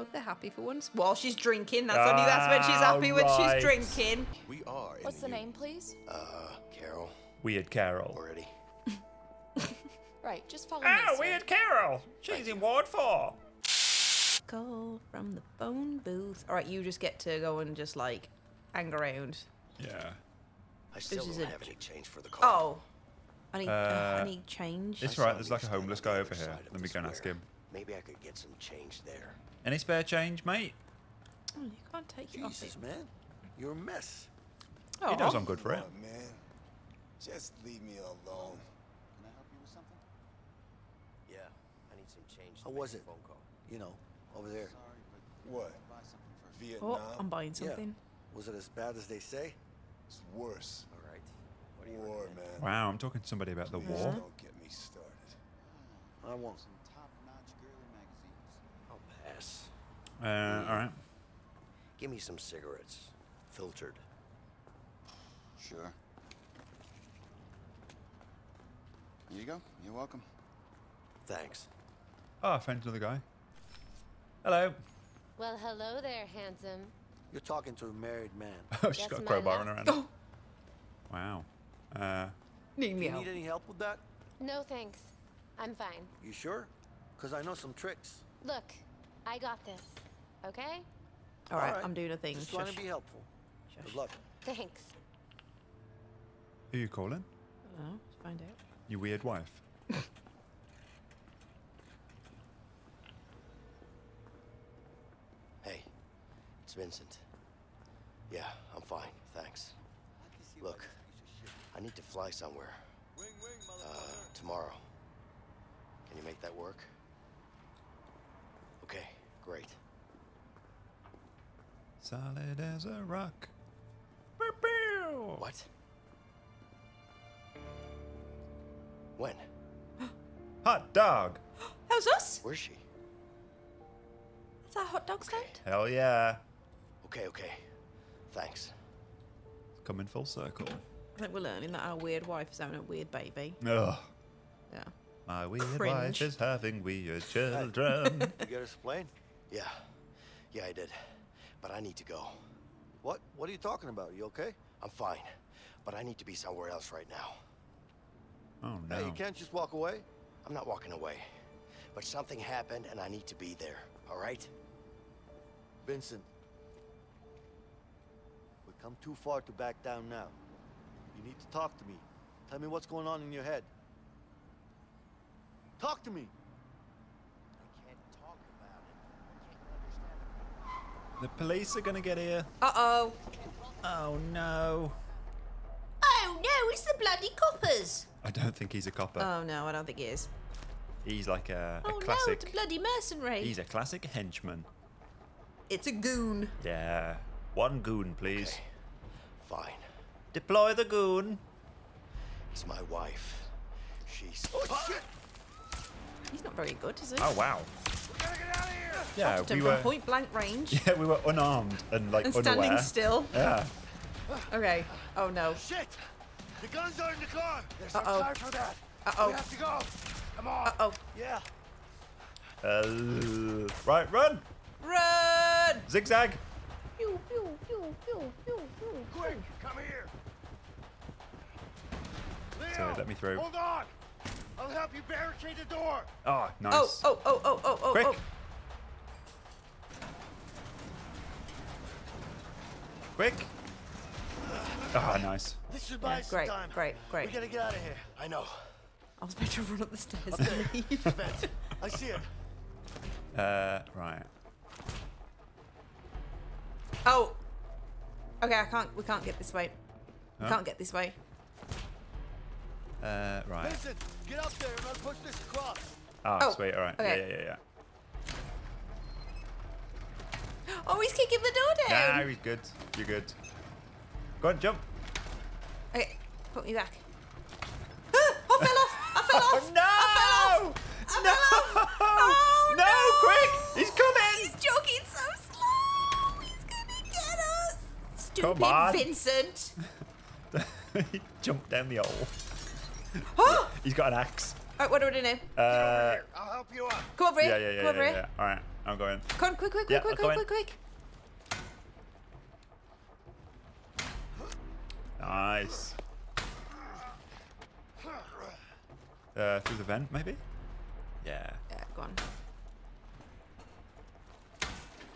look, they're happy for once. While she's drinking, that's only that's when she's Ah, happy when she's drinking. We are. in What's the U- name, please? Uh, Carol. Weird Carol. Already. Right, just follow me. Ah, sir. Weird Carol. She's in Ward 4. Call from the phone booth. All right, you just get to go and just like hang around. Yeah. I still is don't have any change for the car. Oh, I need, uh, I Uh, need change. It's right, there's like a homeless guy over here. Let me go and ask him. Maybe I could get some change there. Any spare change, mate? Oh, you can't take it off Jesus, it. man. You're a mess. Oh, He knows I'm good for it. Come on, man. Just leave me alone. Can I help you with something? Yeah. I need some change. to How make was a it? Phone call. You know, over there. Sorry, What? Oh, Vietnam? I'm buying something. Was it as bad as they say? It's worse. All right. What do you War, man. Wow, I'm talking to somebody about the Please war. Don't get me started. I won't. I'll pass. Uh, alright. Give me some cigarettes. Filtered. Sure. Here you go. You're welcome. Thanks. Oh, I found another guy. Hello. Well, hello there, handsome. You're talking to a married man. Oh, she's That's got a crowbar luck. on her hand. Oh, Wow. Uh, need me you help. need any help with that? No thanks. I'm fine. You sure? Because I know some tricks. Look, I got this. Okay? All right, Alright, I'm doing a thing. Just trying to be helpful. Shush. Good luck. Thanks. who you calling? I don't know. Let's find out. Your weird wife. Hey, it's Vincent. Yeah, I'm fine. Thanks. Look, I need to fly somewhere. Uh, tomorrow. Can you make that work? Okay, great. Solid as a rock. Pew, pew. What? When? Hot dog. That was us. Where's she? That's our hot dog stand. Hell yeah. Okay, okay. Thanks. Coming full circle. I think we're learning that our weird wife is having a weird baby. Ugh. Yeah. My weird Cringe. wife is having weird children. You get us a plane? Yeah. Yeah, I did. But I need to go. What? What are you talking about? You okay? I'm fine. But I need to be somewhere else right now. oh Hey, you can't just walk away. I'm not walking away. But something happened and I need to be there, all right? Vincent. We've come too far to back down now. You need to talk to me. Tell me what's going on in your head. Talk to me. I can't talk about it. Can't you understand? The police are gonna get here. Uh oh. Oh no. Oh no, it's the bloody coppers. I don't think he's a copper. Oh no, I don't think he is. he's like a, a Oh no, classic. it's a bloody mercenary. he's a classic henchman. It's a goon. Yeah. One goon, please. Okay. Fine. Deploy the goon. It's my wife. She's. Oh, shit! He's not very good, is he? Oh wow. Yeah, Shot we were. point blank range Yeah, we were unarmed and like and standing unaware. still. Yeah. Okay. Oh no. Shit! The guns are in the car! There's Uh-oh. no time for that. Uh oh. We have to go. Come on. Uh oh. Yeah. Uh, right, run. Run! Zigzag. Pew, pew, pew, pew, pew, pew. Quick, come here. Leo, Sorry, let me through. Hold on. I'll help you barricade the door. Oh, nice. Oh, oh, oh, oh, oh, oh, Quick. oh. Quick. Ah, nice. This should buy Yeah, us great, time. great, great. We gotta get out of here. I know. I was about to run up the stairs Up and leave. I see it. Uh, right. Oh. Okay, I can't. We can't get this way. We Huh? can't get this way. Uh, right. Vincent, get up there and I'll push this across. Ah, Oh, sweet. All right. okay. Yeah, yeah, yeah, Oh, he's kicking the door down. Nah, he's good. You're good. Go on, jump. Okay, put me back. Ah, I fell off. I fell off. Oh, no! I fell off. I no! fell off. Oh, no! no! Quick! He's coming! He's jogging so slow. He's gonna get us. Stupid on. Vincent. he jumped down the hole. He's got an axe. Alright, what do we do now? Uh, I'll help you up. Come over here. yeah, yeah, yeah, Come over yeah, here. yeah. All right, I'm going. Come on, quick, quick, Yeah, quick, quick, quick, quick, quick. Nice. Uh, through the vent, maybe? Yeah. Yeah, go on.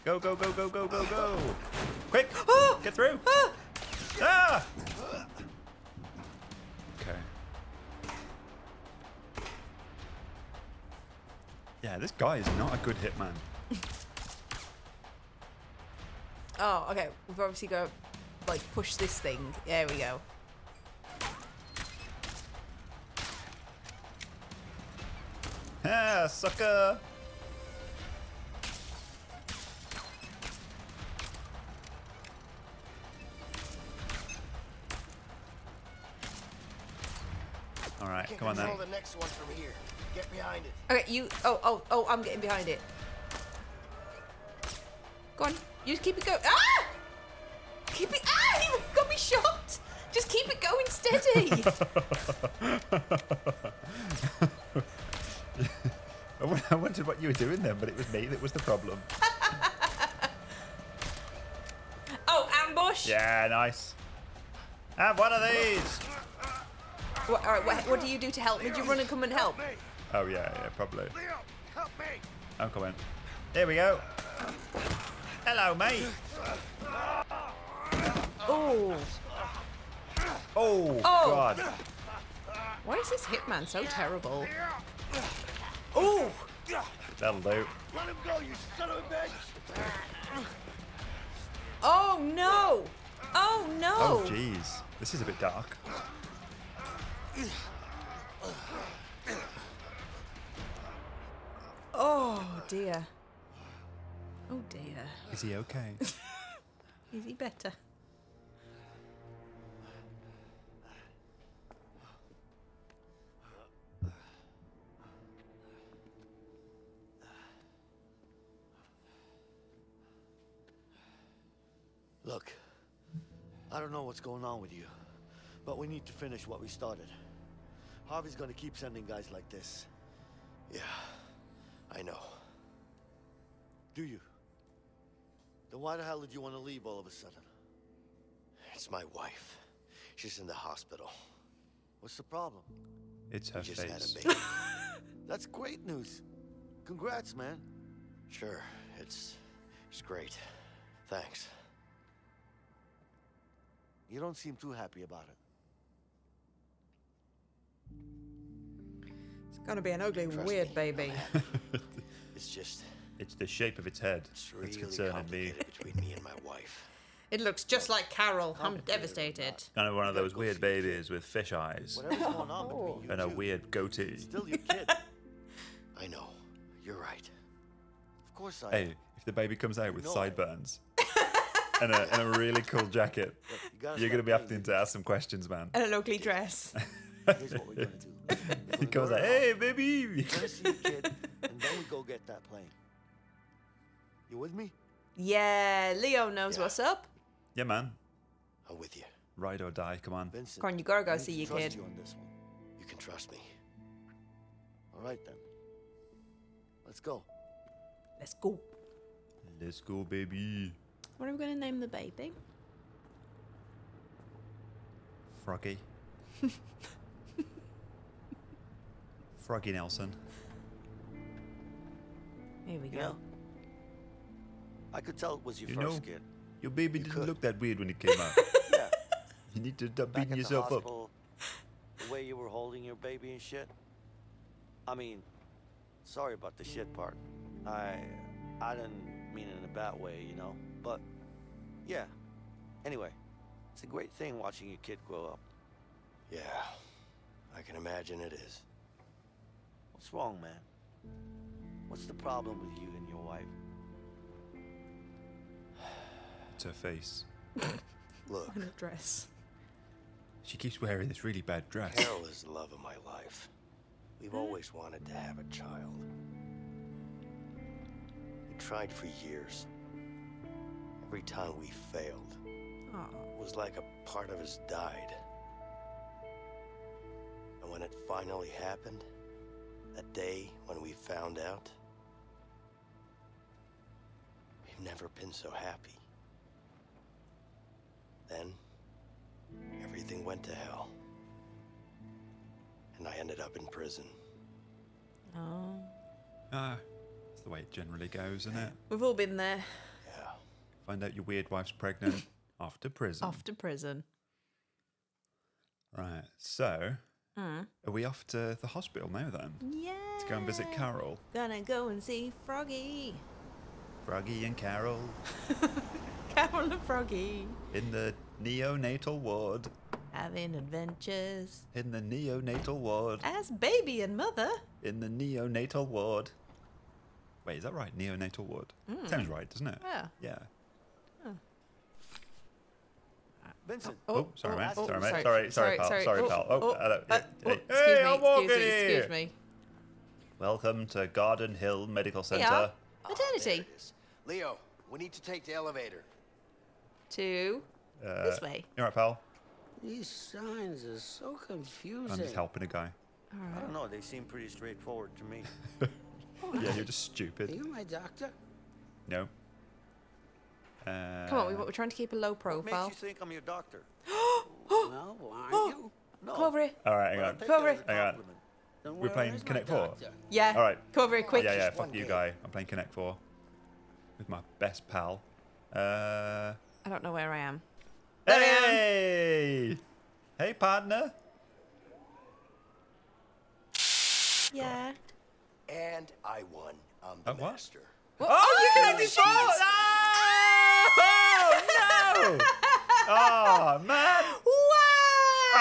Go, go, go, go, go, go, go. Quick! Get through! Ah! Yeah, this guy is not a good hitman. Oh, okay. We've obviously got to, like, push this thing. There we go. Ah, sucker! Alright, come on then. the next one from here. Get behind it. Okay, you. Oh, oh, oh, I'm getting behind it. Go on. You just keep it going. Ah! Keep it. Ah! You got me shot! Just keep it going steady. I I wondered what you were doing then, but it was me that was the problem. oh, ambush! Yeah, nice. Have one of these! What, all right, what, what do you do to help? Did you run and come and help? Me! Oh, yeah, yeah, probably. Leo, help me! I'm coming. Here we go. Hello, mate. Oh, Oh, Oh. God. why is this hitman so terrible? Oh, That'll do. Let him go, you son of a bitch! oh no! Oh no! Oh, jeez. This is a bit dark. Oh dear. Oh dear. Is he okay? Is he better? Look, I don't know what's going on with you, but we need to finish what we started. Harvey's gonna keep sending guys like this. Yeah, I know. Do you? Then why the hell did you want to leave all of a sudden? It's my wife. She's in the hospital. What's the problem? It's her just had face. a baby. That's great news. Congrats, man. sure, it's it's great. Thanks. You don't seem too happy about it. Gonna be an ugly, Trust weird me, baby. It's just It's the shape of its head it's that's concerning me. between me and my wife. It looks just like Carol. I'm devastated. Kind of one of those weird see your kid. babies with fish eyes Whatever's going on between oh. you and a two, weird goatee. still your kid. I know. You're right. Of course I am. Hey, if the baby comes out with know I- sideburns and, a, and a really cool jacket, Look, you you're going to be playing having to ask some questions, man. And an ugly dress. Here's what we're gonna do. We're He goes like, hey, baby. We're see your kid, and then we go get that plane. You with me? yeah, Leo knows Yeah. what's up. Yeah, man. I'm with you. Ride or die, come on. Vincent. Come on, you gotta go I see to your kid. You on this one. You can trust me. All right then. Let's go. Let's go. Let's go, baby. What are we gonna name the baby? Froggy. Froggy Nelson. Here we You go. know, I could tell it was your You first know- kid. Your baby You didn't could. look that weird when it came out. Yeah. you need to stop Back beating yourself the up. the way you were holding your baby and shit. I mean, sorry about the shit part. I I didn't mean it in a bad way, you know. But yeah. Anyway, it's a great thing watching your kid grow up. Yeah, I can imagine it is. What's wrong, man? What's the problem with you and your wife? It's her face. Look, On a dress. She keeps wearing this really bad dress. Carol is the love of my life. We've always wanted to have a child. We tried for years. Every time we failed, Oh, it was like a part of us died. And when it finally happened, that day when we found out, we've never been so happy. Then, everything went to hell. And I ended up in prison. Oh. Ah, that's the way it generally goes, isn't it? We've all been there. Yeah. Find out your weird wife's pregnant after prison. After prison. Right. So, Mm. are we off to the hospital now then? Yeah. To go and visit Carol, Gonna go and see Froggy. Froggy, and Carol Carol and Froggy. in the neonatal ward. Having adventures. In the neonatal ward. As baby and mother. In the neonatal ward. Wait, is that right? Neonatal ward. Sounds right, doesn't it? Yeah. Yeah. Vincent. Oh, sorry, oh, mate. oh, sorry, mate. sorry, Sorry, sorry, sorry, pal. sorry. Sorry, Oh, pal. Oh, oh, hello. uh, Hey, oh, hey. excuse Hey, me, I'm walking excuse me, here. excuse me. Welcome to Garden Hill Medical Centre. Ah, Maternity. there. Leo, we need to take the elevator. To Uh, this way. You alright, pal? These signs are so confusing. I'm just helping a guy. I don't know. They seem pretty straightforward to me. Yeah, you're just stupid. Are you my doctor? No. Uh, Come on, we, we're trying to keep a low What profile. makes you think I'm your doctor? well, why aren't you? No. Come over here. All right, hang on. Come over that as a Hang on. compliment. Then We're playing Connect Four? Yeah. All right. Come over here quick. Yeah, yeah, fuck one you, guy. I'm playing Connect 4 with my best pal. Uh, I don't know where I am. There I am. hey! Hey, partner. Yeah. And I won. I'm the Uh, what? master. Oh, you can only four! Oh, no! Oh, man! Wow!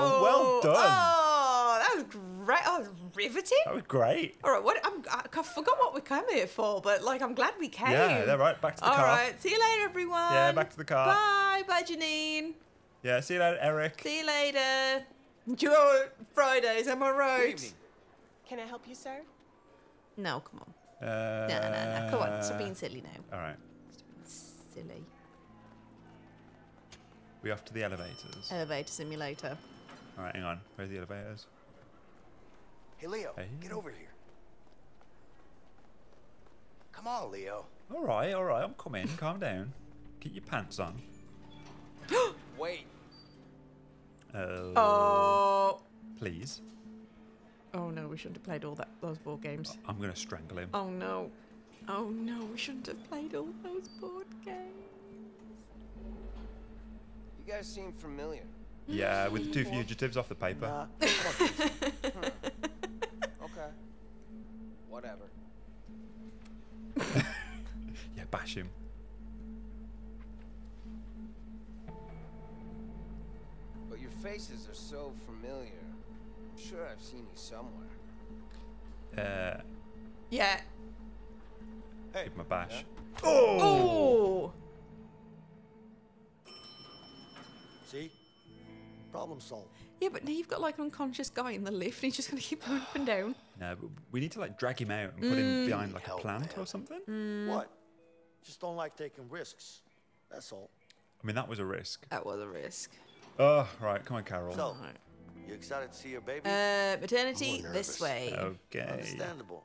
Oh, well done. Oh, that was great. Oh, that was riveting. That was great. All right, what? I'm, I I forgot what we came here for, but like, I'm glad we came. Yeah, they're right. Back to the All car. All right, see you later, everyone. Yeah, back to the car. Bye, bye, Janine. Yeah, see you later, Eric. See you later. Enjoy Fridays, am I right? Can I help you, sir? No, come on. Uh, No, no, no. Come on, stop being silly now. All right. Silly. We off to the elevators. Elevator simulator. All right, hang on. Where's the elevators? Hey, Leo, Hey. get over here. Come on, Leo. All right, all right. I'm coming. Calm down. Keep your pants on. Wait. Uh, Oh. Please. Oh no, we shouldn't have played all that those board games. I'm gonna strangle him. Oh no. Oh no, we shouldn't have played all those board games. You guys seem familiar. Yeah, with the two fugitives off the paper. Nah. Okay. Whatever. Yeah, bash him. But your faces are so familiar. I'm sure I've seen you somewhere. Uh, Yeah. Hey. give him a bash. Oh. See? Problem solved. Yeah, but now you've got like an unconscious guy in the lift, and he's just gonna keep going up and down. No, but we need to like drag him out and put him behind like a Help, plant man. or something. What? Just don't like taking risks. That's all. I mean, that was a risk. That was a risk. Oh, right. Come on, Carol. So, you excited to see your baby? Uh, maternity I'm this way. Okay. Understandable.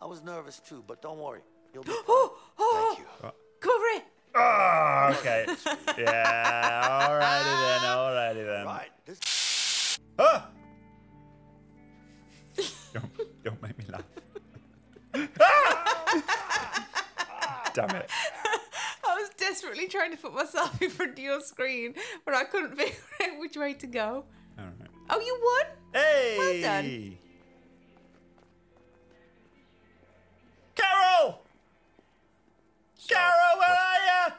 I was nervous too, but don't worry. You'll be fine. Oh, oh, Thank you. come over here. Oh, okay. yeah. Alrighty then. Alrighty then. Right. This Ah! Damn it. I was desperately trying to put myself in front of your screen, but I couldn't figure out which way to go. All right. Oh, you won? Hey! Well done. Carol! Carol, where are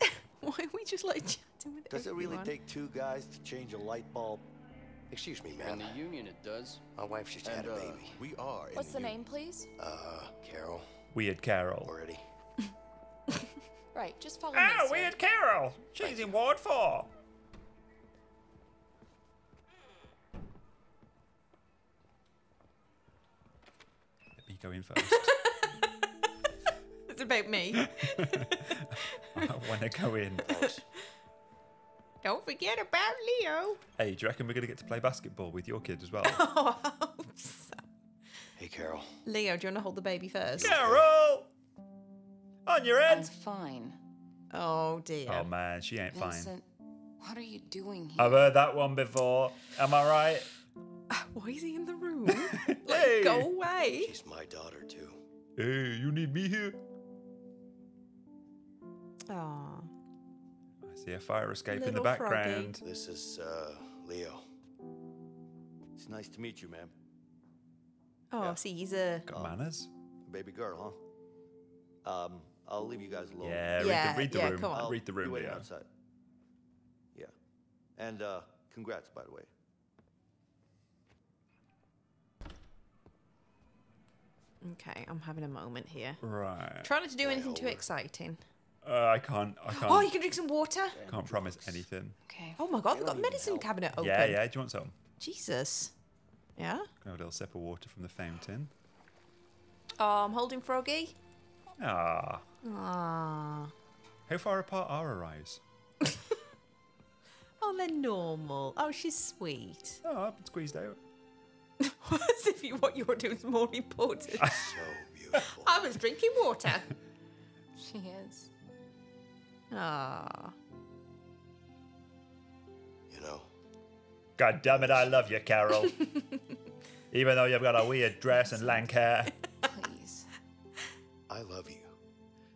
you? Why are we just like chatting with does it really take two guys to change a light bulb? Excuse me, man. In the union, it does. My wife just had And, a uh, baby. We are. in What's the union. name, please? Uh, Carol. Weird Carol. Already. Right, just follow Ah, me. sir. Weird Carol. She's in Ward 4. Let me go in first. It's about me. I want to go in. Thanks. Don't forget about Leo. Hey, do you reckon we're going to get to play basketball with your kid as well? Oh, I hope so. Hey, Carol. Leo, do you want to hold the baby first? Carol! On your I'm fine. Oh dear. Oh man, she ain't fine. Vincent, what are you doing here? I've heard that one before. Am I right? Uh, why is he in the room? Hey. go away. She's my daughter, too. Hey, you need me here? Aw. I see a fire escape in the Little froggy. background. This is, uh, Leo. It's nice to meet you, ma'am. Oh, Yeah. see, he's a. Got manners. Baby girl, huh? Um, I'll leave you guys alone. Yeah, read the, read the yeah, room. come on. I'll Read the room, waiting Leo. outside. Yeah. And uh, congrats, by the way. Okay, I'm having a moment here. Right. Try not to do Way anything too exciting. Uh, I can't. I can't. Oh, you can drink some water. I can't promise anything. Okay. Oh my god, They they've got a medicine help. cabinet open. Yeah, yeah. Do you want some? Jesus. Yeah? Can I have a little sip of water from the fountain. Oh, I'm holding Froggy. Ah. Ah. How far apart are our eyes? Oh, they're normal. Oh, she's sweet. Oh, I've been squeezed out. As if you, what you're doing is more important. So beautiful. I was drinking water. She is. Ah. You know, God damn it, I love you, Carol. Even though you've got a weird dress and lank hair. Please. I love you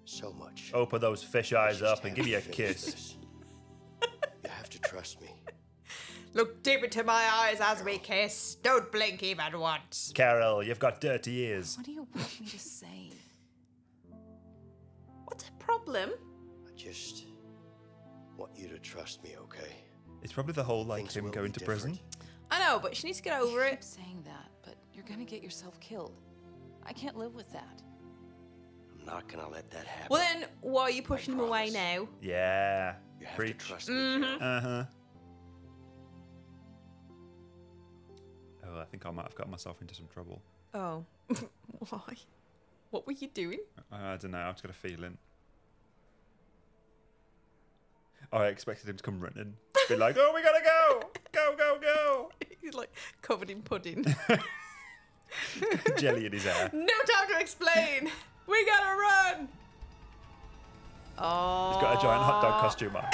so much. Open those fish eyes up and give me a kiss. You have to trust me. Look deep into my eyes as we kiss. Don't blink even once. Carol, you've got dirty ears. What do you want me to say? What's the problem? I just want you to trust me, okay? It's probably the whole like Things him going be to prison. I know, but she needs to get over you keep it. saying that, but you're gonna get yourself killed. I can't live with that. I'm not gonna let that happen. Well, then, why are you pushing him away now? Yeah. you have Preach. to trust me. Mm-hmm. Carol. Uh huh. Oh, I think I might have got myself into some trouble. Oh. why? What were you doing? I don't know. I've just got a feeling. Oh, I expected him to come running. Be like, oh, we gotta go! Go, go, go! He's like covered in pudding. Jelly in his hair. no time to explain. We gotta run. Oh. He's got a giant hot dog costume on.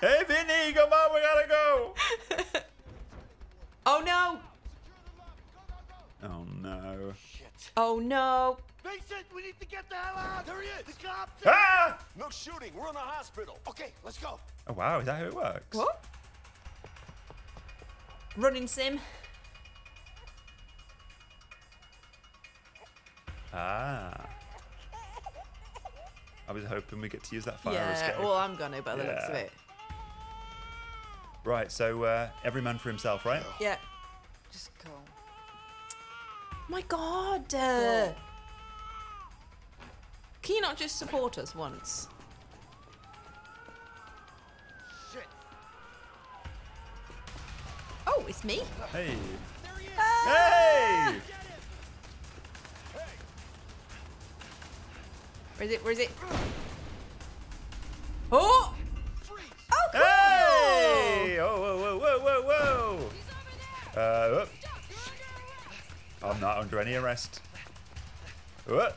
hey, Vinny, come on, we gotta go! Oh no. Oh, no. Oh no. Vincent, we need to get the hell out! There he is! The cops! Ah! No shooting. We're in the hospital. Okay, let's go. Oh, wow, is that how it works? What? Running sim. Ah. I was hoping we get to use that fire yeah. escape. Well, I'm gonna by the looks of it. Right, so uh, every man for himself, right? Yeah. Just go. My God. Uh, can you not just support us once? Shit. Oh, it's me. Hey. Ah! Hey! Where is it? Where is it? Oh! Oh, cool! Hey! Oh, whoa, whoa, whoa, whoa, whoa! Uh, whoop. I'm not under any arrest. Whoop.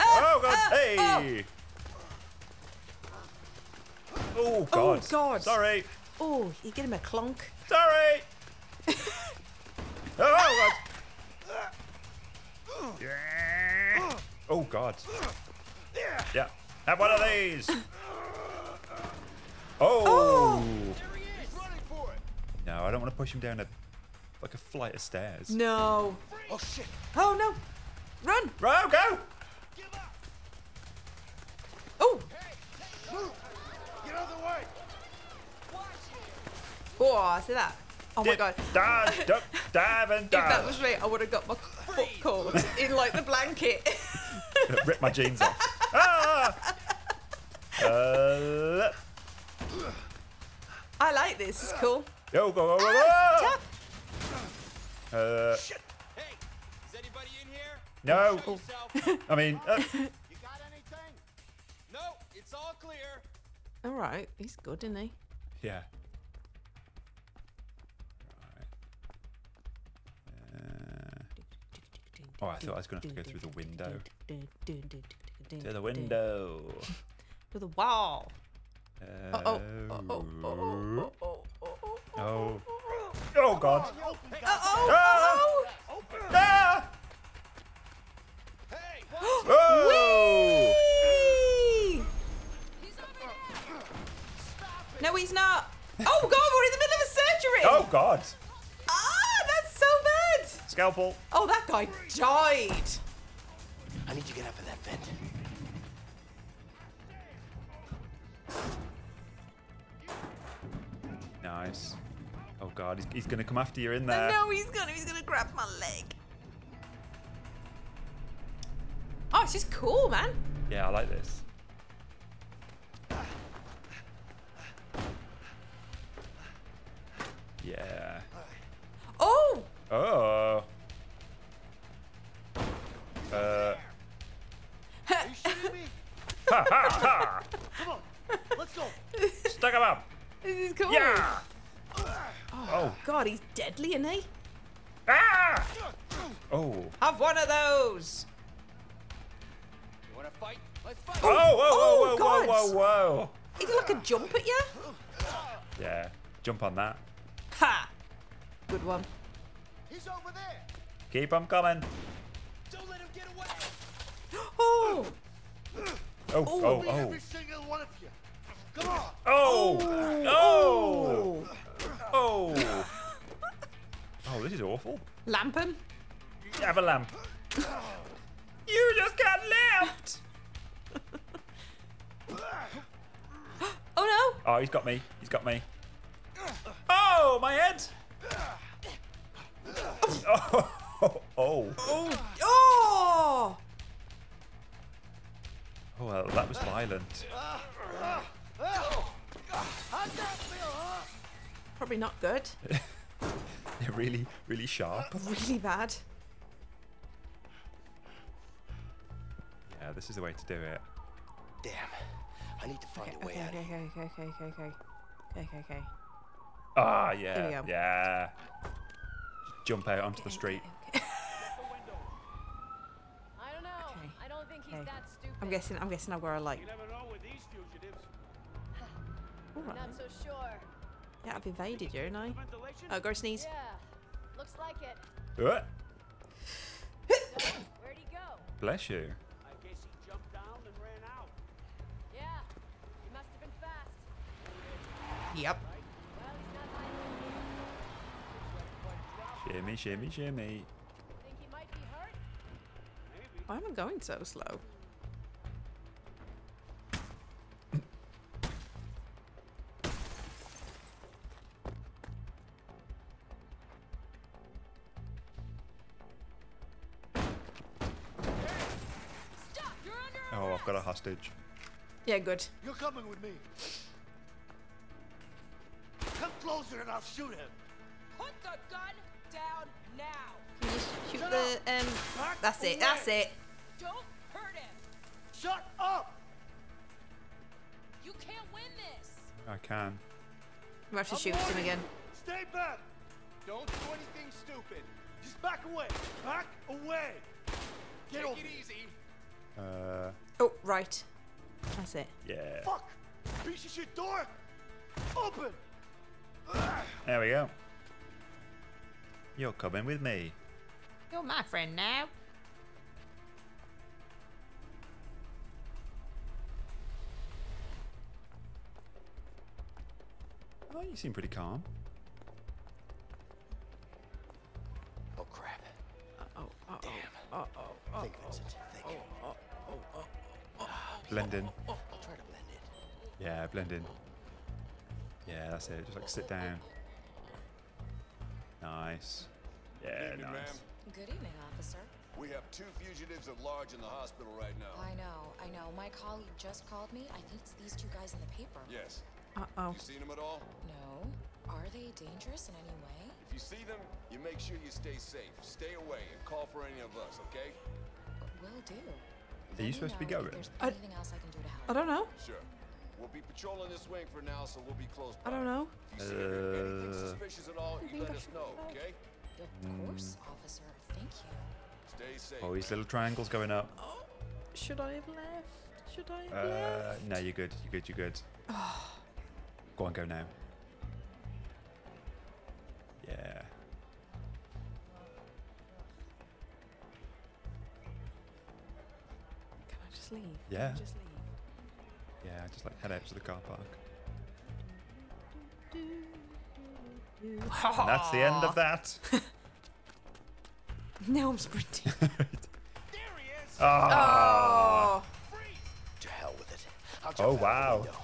Oh, God. ah, hey! Oh, God. Oh, God. Sorry. Oh, you get him a clonk. Sorry. oh, God. Oh, God. Yeah. Have one of these. Oh. No, I don't want to push him down a like a flight of stairs. No. Oh, shit. Oh no. Run. Bro, go! Oh. Get out of the way. Oh, I see that. Oh my god. Dive, duck, dive, and dive. If that was me, I would have got my foot caught in like the blanket. Rip my jeans off. Ah! Uh, I like this. It's cool. go, go, go, go, go! Tap. Uh, Shit. Hey, is anybody in here? no. Yourself. I mean, uh, you got anything? No, it's all clear. All right. He's good, isn't he? yeah. Oh, I thought I was going to have to go through the window. To the window. To the wall. Uh, Oh, oh, oh, oh, oh, oh, oh, oh, oh. Oh, God. oh, Ah! oh, Ah! oh. Oh! Whee! No, he's not. Oh God, we're in the middle of a surgery. Oh, God. Scalpel. Oh, that guy died. I need to get up in that vent. Nice. Oh, God. He's, he's going to come after you in there. No, he's gonna he's gonna grab my leg. Oh, it's just cool, man. Yeah, I like this. Deadly, isn't he? Ah! Oh. Have one of those. You wanna fight? Let's fight. Oh, whoa, whoa, oh, whoa, whoa, God. whoa, whoa. He can like a jump at you. Yeah. Jump on that. Ha! Good one. He's over there. Keep him coming. Don't let him get away. Oh, Oh, oh, oh. Every single one of you. Come on. Oh! Oh! Oh! Oh, Oh, this is awful. lamp him. Have a lamp. You just got lamped! Oh no! Oh, he's got me. He's got me. Oh, my head! Oh! Oh! Oh! Oh, well, that was violent. How'd that feel, huh? Probably not good. really, really sharp. Really bad. Yeah, this is the way to do it. Damn. I need to find Okay, a way okay, out of okay, here. okay, okay, okay, okay, okay, okay, okay, okay. Ah, we yeah, go. yeah. Just jump out onto the street. Okay. I don't know. Okay. I don't think he's Okay. that stupid. I'm guessing. I'm guessing I've got to like. never know with these fugitives. All right. Not so sure. Yeah, I've evaded you, ain't I? Ventilation? Oh, go sneeze. Yeah. Looks like it. Uh, So, where'd he go? bless you. I guess he jumped down and ran out. Yeah. He must have been fast. Yep. Well, he's not. Shimmy, shimmy, shimmy. Think he might be hurt? Why am I going so slow? Got a hostage. Yeah, good. You're coming with me. Come closer and I'll shoot him. Put the gun down now. Can you sh- shoot Shut the up. um? Back That's it. That's it. Don't hurt him. Shut up! You can't win this. I can. We have to I'm shoot him again. Stay back. Don't do anything stupid. Just back away. Back away. Get Take it easy. Uh, Oh, right. That's it. yeah. Fuck! Piece of shit door! Open! There we go. You're coming with me. You're my friend now. Oh, you seem pretty calm. Oh, crap. Oh, oh, Damn. oh, oh, oh, Think, Vincent. Think. Blend in. Try to blend in. Yeah, blend in. Yeah, that's it. Just like sit down. Nice. Yeah, Evening, nice. Good evening, officer. We have two fugitives at large in the hospital right now. I know, I know. My colleague just called me. I think it's these two guys in the paper. Yes. Uh oh. You seen them at all? No. Are they dangerous in any way? If you see them, you make sure you stay safe. Stay away and call for any of us, okay? Will do. Are you supposed to be know if going? I- anything else I can do to help? I don't know. Sure. We'll be patrolling this wing for now, so we'll be close I don't know. If you see anything Uh, suspicious at all, you let us should know, okay? Of course, officer. Thank you. Stay safe. Oh, these little triangles going up. Should I have left? Should I have Uh, left? no, you're good. You're good. You're good. Go on, go now. Just leave? Can I Yeah. just leave? Yeah, just like head out to the car park. And that's the end of that. Now I'm sprinting. Ah. Oh. To hell with it. I'll Oh, jump out the wow. window.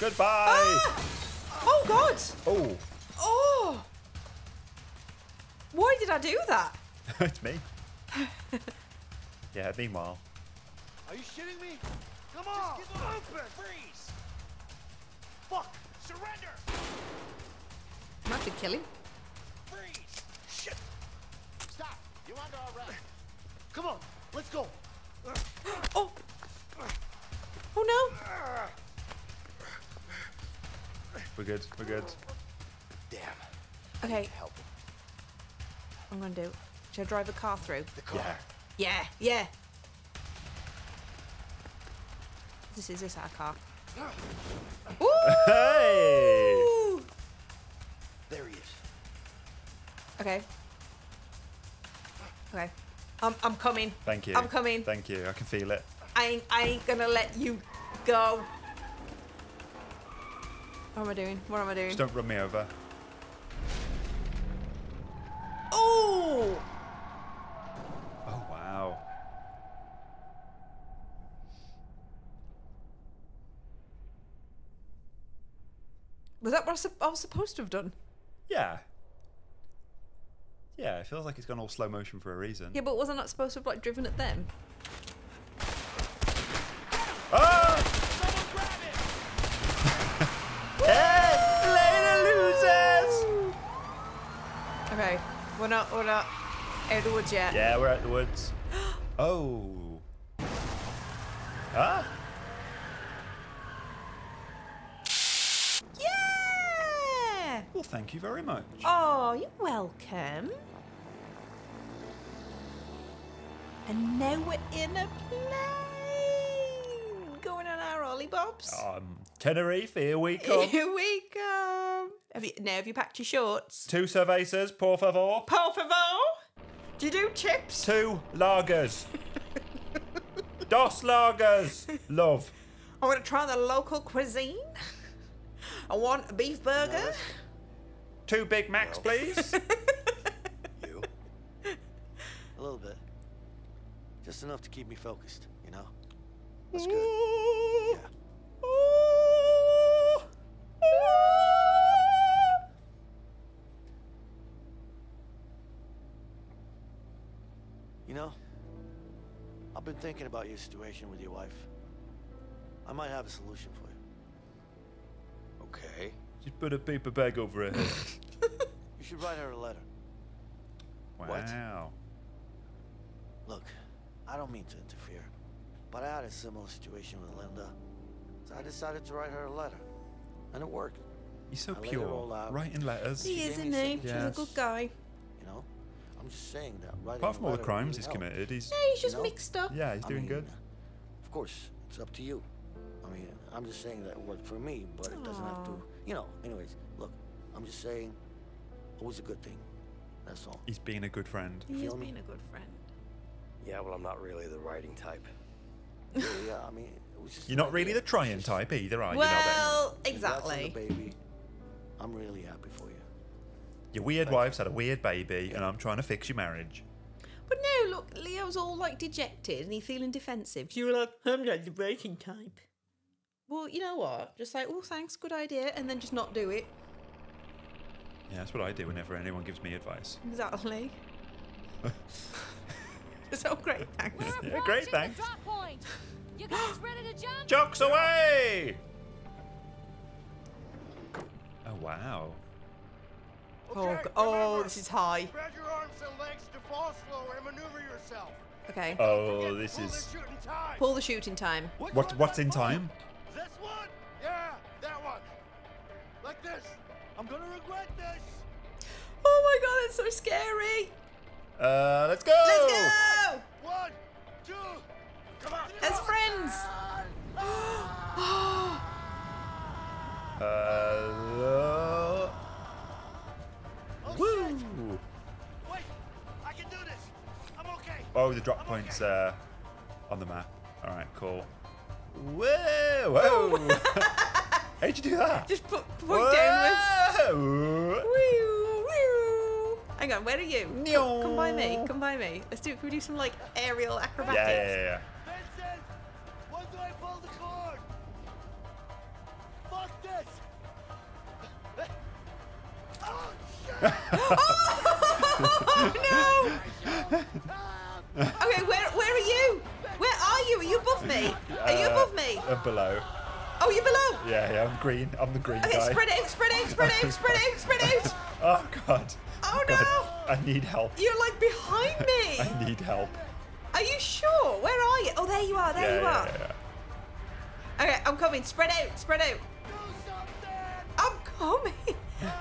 Goodbye. Oh God! Oh, Oh! Why did I do that? it's me. Yeah, meanwhile. Are you shitting me? Come on! Just give up. Open! Freeze! Fuck! Surrender! I'm gonna kill him. Freeze! Shit! Stop! You're under arrest. Come on, let's go. Oh! Oh no! We're good. We're good. Damn. Okay, Help. I'm gonna do. Should I drive a car through? The Yeah. Yeah, yeah. This is this our car. Hey! There he is. Okay. Okay. I'm I'm coming. Thank you. I'm coming. Thank you. I can feel it. I ain't I ain't gonna let you go. What am I doing? What am I doing? Just don't run me over. Oh! Oh wow. Was that what I, sup- I was supposed to have done? Yeah. Yeah, it feels like it's gone all slow motion for a reason. Yeah, but wasn't I supposed to have like driven at them? Ah! hey, later, losers! Okay, we're not we're not out of the woods yet. Yeah, we're at the woods. Oh. Ah? Yeah. Well, thank you very much. Oh, you're welcome. And now we're in a plane, going on our ollybobs. Um, Tenerife, here we come. Here we come. Have you now? Have you packed your shorts? Two cervezas, por favor. Por favor. Do you do chips? Two lagers. Dos lagers. Love. I want to try the local cuisine. I want a beef burger. Two Big Macs, please. You? A little bit. Just enough to keep me focused, you know? That's good. Yeah. You know, I've been thinking about your situation with your wife. I might have a solution for you. Okay. Just put a paper bag over her head. You should write her a letter. Wow. Look, I don't mean to interfere, but I had a similar situation with Linda. So I decided to write her a letter. And it worked. He's so I laid it all pure. out. Writing letters. He She is, gave isn't he? some- She's a Yes. good guy. You know? I'm just saying that writing Apart from all the crimes really he's helped. committed, he's Yeah, he's just know? mixed up. yeah, he's I doing mean, good. Of course, it's up to you. I mean, I'm just saying that it worked for me, but it doesn't have to. You know, anyways, look, I'm just saying it was a good thing. That's all. He's being a good friend. He is feel being a good friend. Yeah, well, I'm not really the writing type. yeah, yeah, I mean, it was just You're an not really the trying type either, are you? Well, Congrats on the exactly. baby. I'm really happy for you. Your weird wife's had a weird baby, and I'm trying to fix your marriage. But no, look, Leo's all like dejected and he's feeling defensive. You were like, I'm not the breaking type. Well, you know what? Just say, oh, thanks, good idea, and then just not do it. Yeah, that's what I do whenever anyone gives me advice. Exactly. so great, thanks. Yeah, great, thanks. Drop point. You guys ready to jump? Jocks away! Oh, wow. Oh, g- oh, this is high. Spread your arms and legs to fall slower and maneuver yourself. Okay. Oh, this Pull is. shooting time. Pull the shooting time. Which What? What's in button? time? This one? Yeah, that one. Like this. I'm gonna regret this. Oh my god, that's so scary. Uh, let's go! Let's go! One, two, come on. As friends. Uh, woo! Wait, I can do this. I'm okay. Oh, the drop points uh, on the map. All right, cool. Whoa! Whoa! How'd you do that? Just put point downwards. Woo, woo. Hang on, where are you? Come, come by me. Come by me. Let's do. Can we do some like aerial acrobatics? yeah, yeah, yeah. Vincent, when do I pull the cord? Fuck this. Oh, shit. no! okay, where where are you? Where are you? Are you above me? Are you above me? Uh, below. Oh, you're below. Yeah, yeah, I'm green. I'm the green Okay, guy. spread out, spread out, spread out, spread out, spread out. Oh god. Oh God, no! I need help. You're like behind me. I need help. Are you sure? Where are you? Oh, there you are. There yeah, you are. yeah, yeah. Okay, I'm coming. Spread out, spread out. I'm coming.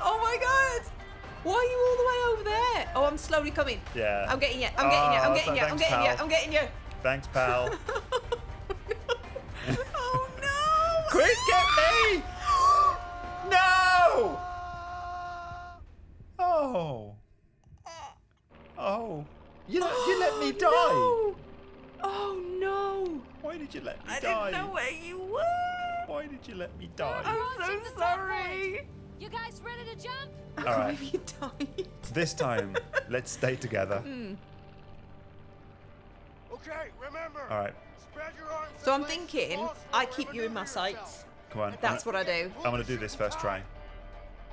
Oh my god. Why are you all the way over there? Oh, I'm slowly coming. Yeah. I'm getting you. I'm getting you. I'm Oh, getting you. I'm getting you. I'm getting you. Thanks, pal. Quick, get me! no! Oh. Oh. You let, you let me die. No. Oh no! Why did you let me I die? didn't know where you were. Why did you let me die? I'm so sorry. You guys ready to jump? I All right. you died. This time, let's stay together. Hmm. Okay, remember. All right. Spread your arms. So I'm thinking I keep you in my sights. Come on. That's I'm, what I do. I'm gonna do this first try.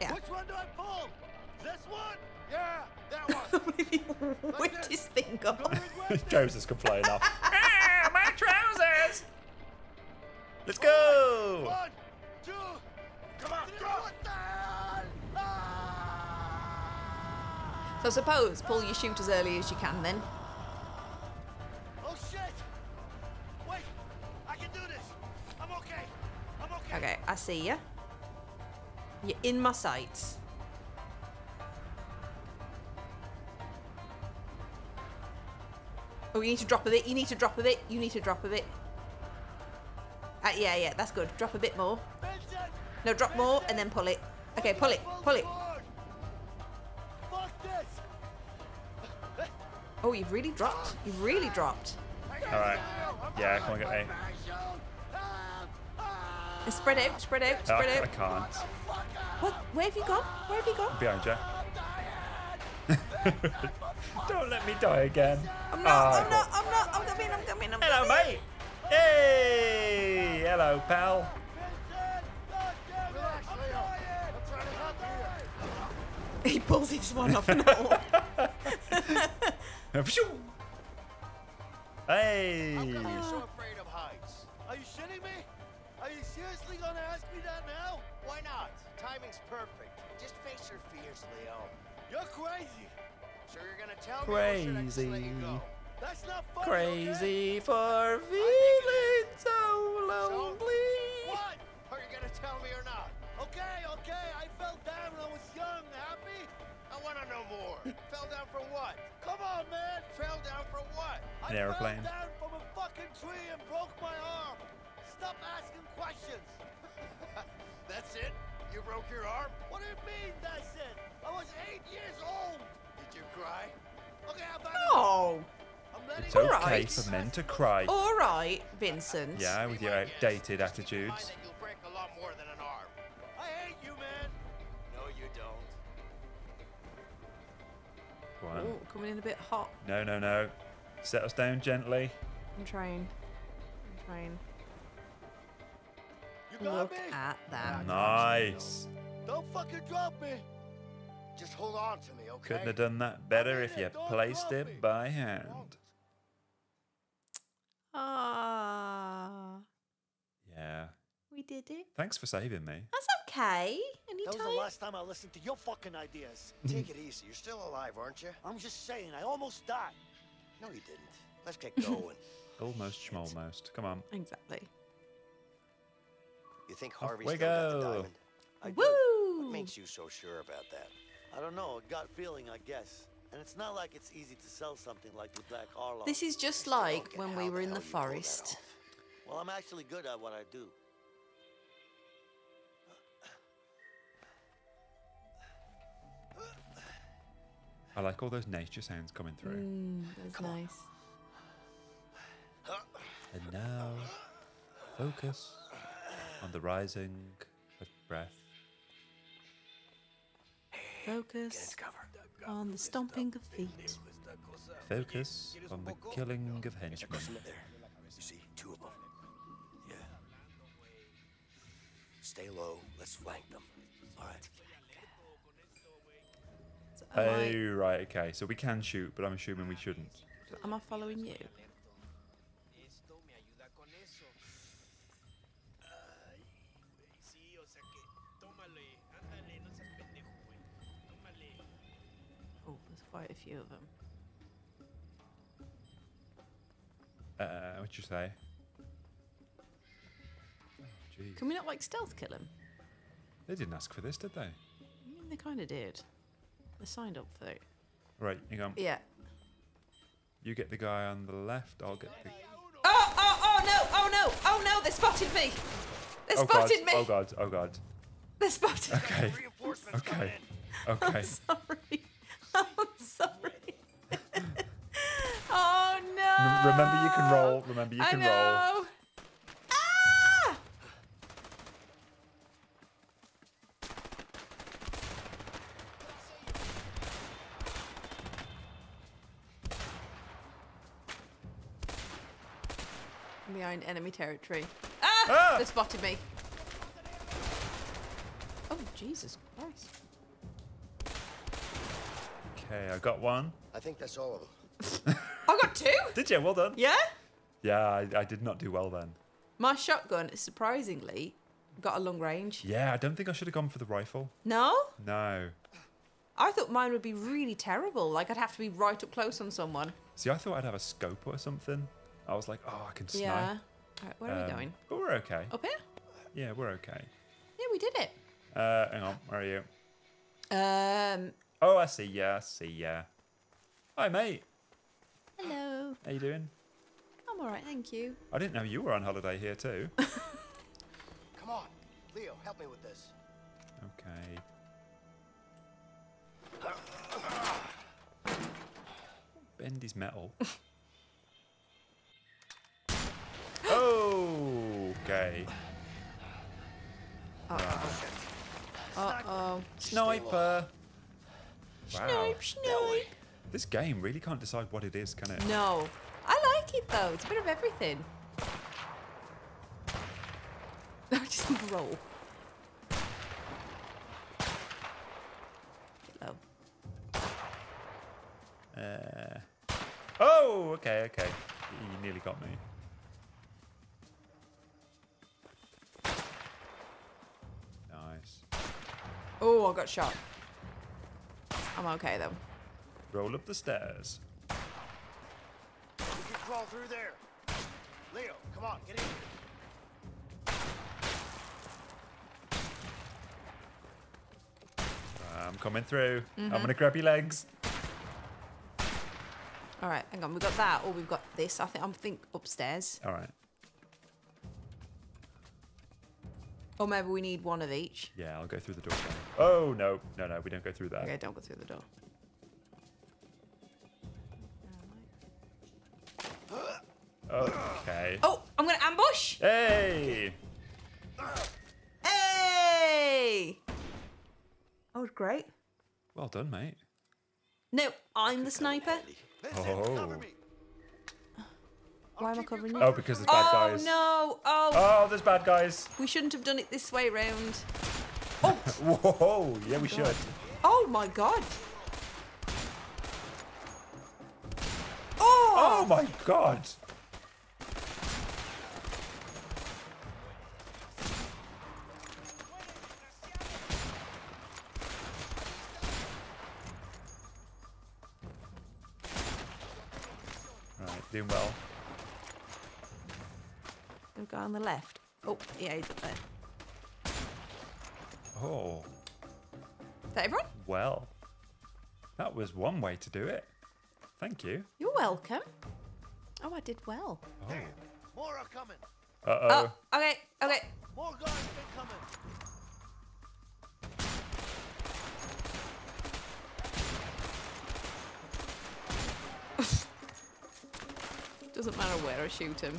Yeah. Which one do I pull? This one? Yeah, that one. Whipped his thing off. His trousers come flying off. ah, my trousers! Let's go! One, two, come on, go! What the hell? So suppose pull your chute as early as you can then. Okay. I see you. You're in my sights. Oh, you need to drop a bit. You need to drop a bit. You need to drop a bit. Uh, yeah, yeah, that's good. Drop a bit more. No, drop more and then pull it. Okay, pull it. Pull it. Oh, you've really dropped. You've really dropped. All right. Yeah, come on, get me. And spread out, spread out, Oh, spread I can't. What? Where have you gone? Where have you gone? Behind you. Don't let me die again. I'm Oh, not, ah, I'm not, I'm not, I'm coming, I'm coming, I'm Hello, coming. mate. Hey, hello, pal. He pulls his one off and all. hey. Seriously gonna ask me that now? Why not? Timing's perfect. Just face your fears, Leo. You're crazy. So you're gonna tell me or should I just let you Crazy. go? That's not funny. okay? Crazy for feeling so lonely. What? Are you gonna tell me or not? Okay, okay. I fell down when I was young. Happy? I wanna know more. Fell down for what? Come on, man. Fell down for what? I An aeroplane. fell down from a fucking tree and broke my arm. Stop asking questions. That's it? You broke your arm? What do you mean that's it? I was eight years old. Did you cry? Okay, I'm back. Oh, I'm It's okay Alright. for men to cry. all right, Vincent. Yeah, with your outdated Find attitudes. that you'll break a lot more than an arm. I hate you, man. No, you don't. Go on. Oh, coming in a bit hot. No, no, no. Set us down gently. I'm trying. I'm trying. You got Look me. at that. Nice. Don't fucking drop me. Just hold on to me, okay? Couldn't have done that better if you placed it by hand. Ah, Yeah. we did it. Thanks for saving me. That's okay. Anytime. That was the last time I listened to your fucking ideas. Take it easy. You're still alive, aren't you? I'm just saying, I almost died. No, you didn't. Let's get going. Almost schmolmost. Come on. Exactly. You think Off Harvey we still got the diamond? I do. What makes you so sure about that? I don't know, a gut feeling, I guess. And it's not like it's easy to sell something like the Black Orlov. This is just like when we were in the forest. Well, I'm actually good at what I do. I like all those nature sounds coming through. Mm, that's nice. And now, focus on the rising of breath. Focus on the stomping of feet. Focus on the killing of henchmen. You see, two of them. Yeah. Stay low. Let's flank them. All right. Oh, right, okay. So we can shoot, but I'm assuming we shouldn't. Am I following you? Quite a few of them. Uh, what'd you say? Oh, Can we not like stealth kill him? They didn't ask for this, did they? I mean, they kind of did. They signed up for it. Right, hang on. Yeah. You get the guy on the left, I'll get the... Oh, oh, oh no, oh no, oh no, they spotted me. They oh god, spotted me. oh god, oh god. They spotted Okay, okay, okay. I'm sorry. I'm sorry. oh no. Remember you can roll, remember you I can roll. know. Ah! Behind enemy territory. Ah! Ah! They spotted me. Oh, Jesus Christ. Okay, I got one. I think that's all of them. I got two? Did you? Well done. Yeah? Yeah, I, I did not do well then. My shotgun, surprisingly, got a long range. Yeah, I don't think I should have gone for the rifle. No? No. I thought mine would be really terrible. Like I'd have to be right up close on someone. See, I thought I'd have a scope or something. I was like, oh, I can snipe. Yeah. Alright, where are we Um, going? But we're okay. Up here? Yeah, we're okay. Yeah, we did it. Uh, hang on, where are you? Um. Oh, I see ya, I see ya. Hi, mate. Hello. How you doing? I'm all right, thank you. I didn't know you were on holiday here too. Come on, Leo, help me with this. okay. Bend his metal. oh, okay. Uh oh. Sniper. Wow. Snipe, snipe. This game really can't decide what it is, can it? No. I like it though. It's a bit of everything. Just roll. Low. Uh, oh, okay, okay. You nearly got me. Nice. Oh, I got shot. I'm okay though. Roll up the stairs. You can crawl through there. Leo, come on, get in here. I'm coming through. I'm Mhm. gonna grab your legs. All right, hang on. We've got that, or we've got this. I think I'm think upstairs, All right. Or maybe we need one of each. Yeah, I'll go through the door. Then. Oh no, no, no, we don't go through that. Okay, don't go through the door. Okay. Oh, I'm gonna ambush. Hey! Hey! That was great. Well done, mate. No, I'm the sniper. Oh. Why am I covering you? Oh, because there's bad oh, guys. no! Oh, Oh, there's bad guys. we shouldn't have done it this way round. Oh! Whoa, yeah, we should. Oh my god! Oh! Oh my god. Right, doing well. We'll go on the left. Oh, yeah, he's up there. Oh, Is that everyone? well. That was one way to do it. Thank you. You're welcome. Oh, I did well. Oh. More are coming. Uh oh. Oh, okay, okay. More guys been coming. Doesn't matter where I shoot him.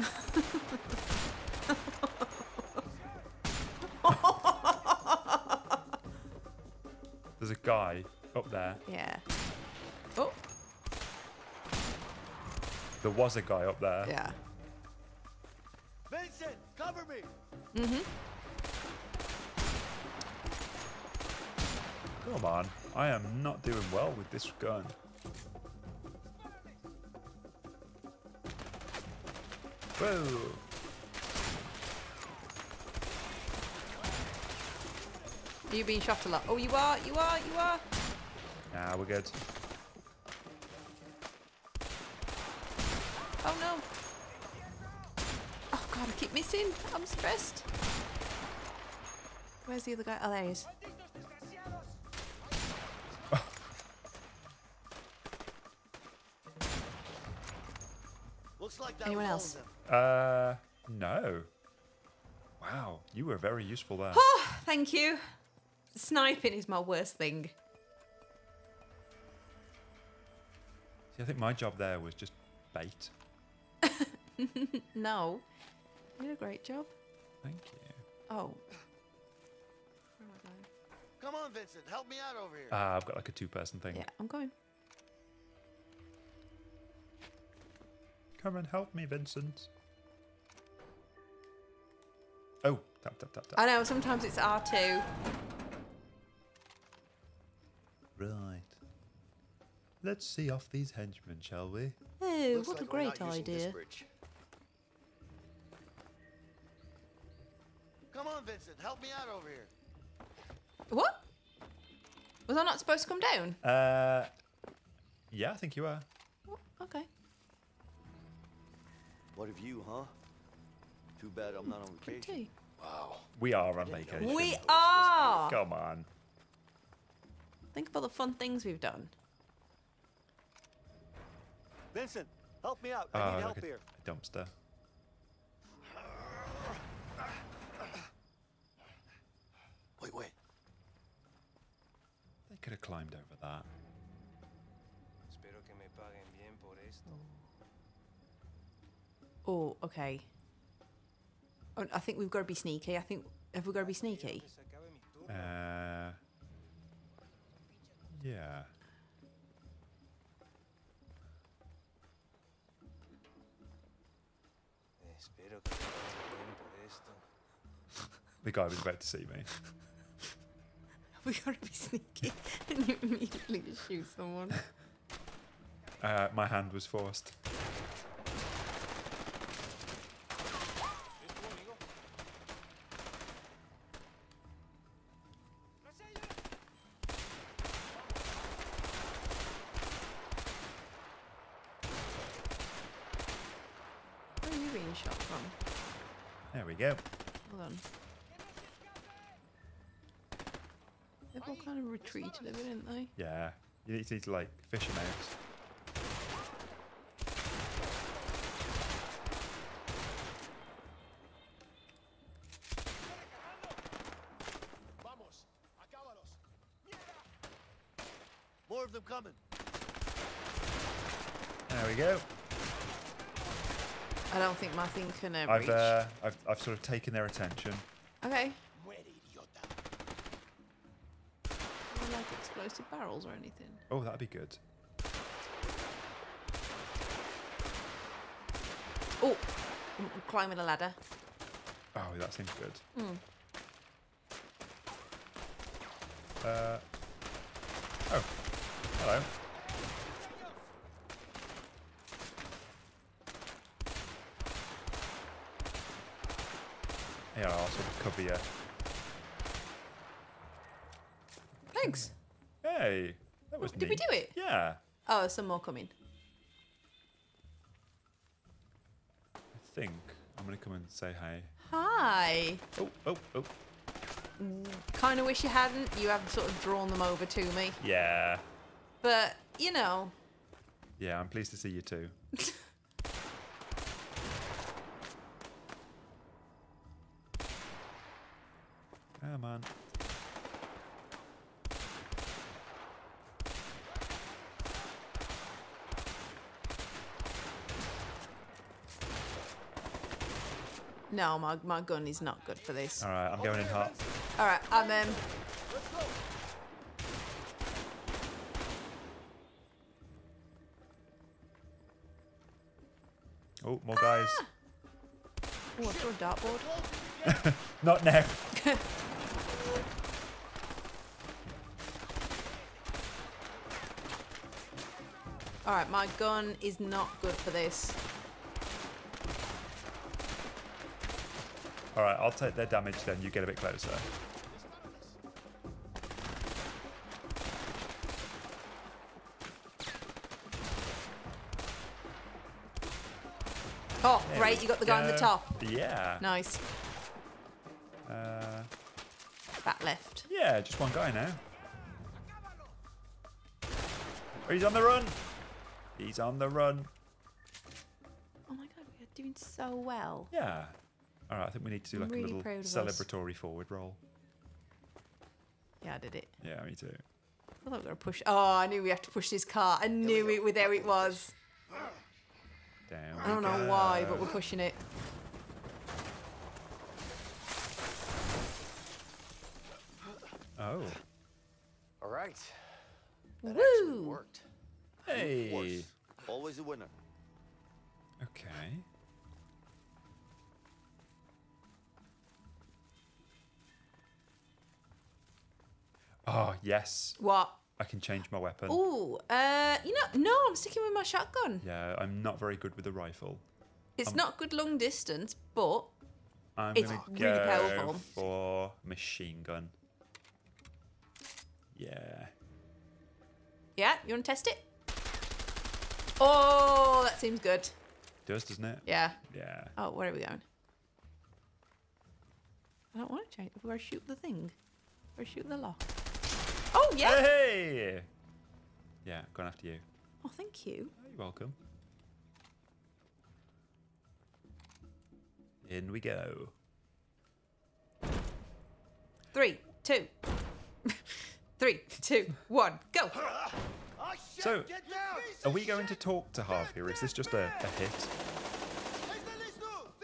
There's a guy up there. Yeah. Oh, There was a guy up there. yeah. Vincent, cover me. Mm-hmm. Come on. I am not doing well with this gun. Whoa. Are you being shot a lot? Oh, you are, you are, you are. Nah, we're good. Oh no. Oh god, I keep missing. I'm stressed. Where's the other guy? Oh, there he is. Like that Anyone else? Uh, no. Wow, you were very useful there. Oh, thank you. Sniping is my worst thing. See, I think my job there was just bait. no. You did a great job. Thank you. Oh. Come on, Vincent, help me out over here. Ah, I've got like a two-person thing. Yeah, I'm going. Come and help me, Vincent. Oh, tap, tap, tap, tap. I know, sometimes it's R2. Right. Let's see off these henchmen, shall we? Oh, Looks what a like we're great not using this idea. Come on, Vincent, help me out over here. What? Was I not supposed to come down? Uh, yeah, I think you are. Okay. What of you, huh? Too bad I'm not on vacation. Pretty. Wow. We are on vacation. We are! Come on. Think of all the fun things we've done. Vincent, help me out. I ah, need help at here. a dumpster. Wait, wait. They could have climbed over that. Espero Oh, okay. Oh, I think we've got to be sneaky. I think have we got to be sneaky? Uh, yeah. Espero que me paguen bien por esto. The guy was about to see me. we got to be sneaky, and you immediately shoot someone. Uh, my hand was forced. Where are you being shot from? There we go. Hold on. They've all kind a bit, didn't they? Yeah. You need to, need to like fish them out. More of them coming. There we go. I don't think my thing can uh, I've reach. uh, I've I've sort of taken their attention. Okay. Not like explosive barrels or anything. Oh, that'd be good. Oh, I'm I'm climbing a ladder. Oh, that seems good. Hmm. Uh. Oh. Hello. Yeah, I'll sort of cover you. Thanks. Hey, that was Did we do it? Yeah, Oh, some more coming. I think I'm gonna come and say hi. Hi. Oh, oh, oh. kind of wish you hadn't. You have sort of drawn them over to me. Yeah. But, you know, Yeah, I'm pleased to see you too. Come on. No, my, my gun is not good for this. All right, I'm going in hot. All right, I'm um. Oh, more guys. Oh, I saw a dartboard. Not now. All right, my gun is not good for this. All right, I'll take their damage then. You get a bit closer. Oh, There great! You got the guy on the top. Yeah. Nice. Uh, Back left. yeah, just one guy now. Oh, he's on the run. He's on the run. Oh my god, we're doing so well. Yeah. All right, I think we need to do I'm like really a little proud of us. celebratory forward roll. Yeah, I did it. Yeah, me too. I thought we were gonna push. Oh, I knew we have to push this car. I knew it. with There it was. Down. I don't know why, but we're pushing it. Oh. All right. That Woo! worked. Hey. Always a winner. Okay. Oh yes, What? I can change my weapon. Oh, uh, you know, no, I'm sticking with my shotgun. Yeah, I'm not very good with the rifle. It's Um, not good long distance, but I'm It's gonna really go powerful. for machine gun. Yeah. yeah, you want to test it? Oh, that seems good. Does doesn't it? Yeah. Yeah. Oh, where are we going? I don't want to change. Where shoot the thing? Where shoot the lock? Oh yeah. Hey. Yeah, going after you. Oh, thank you. Oh, you're welcome. In we go. Three, two, three, two, one, go. So, are we going to talk to Harvey, or is this just a, a hit?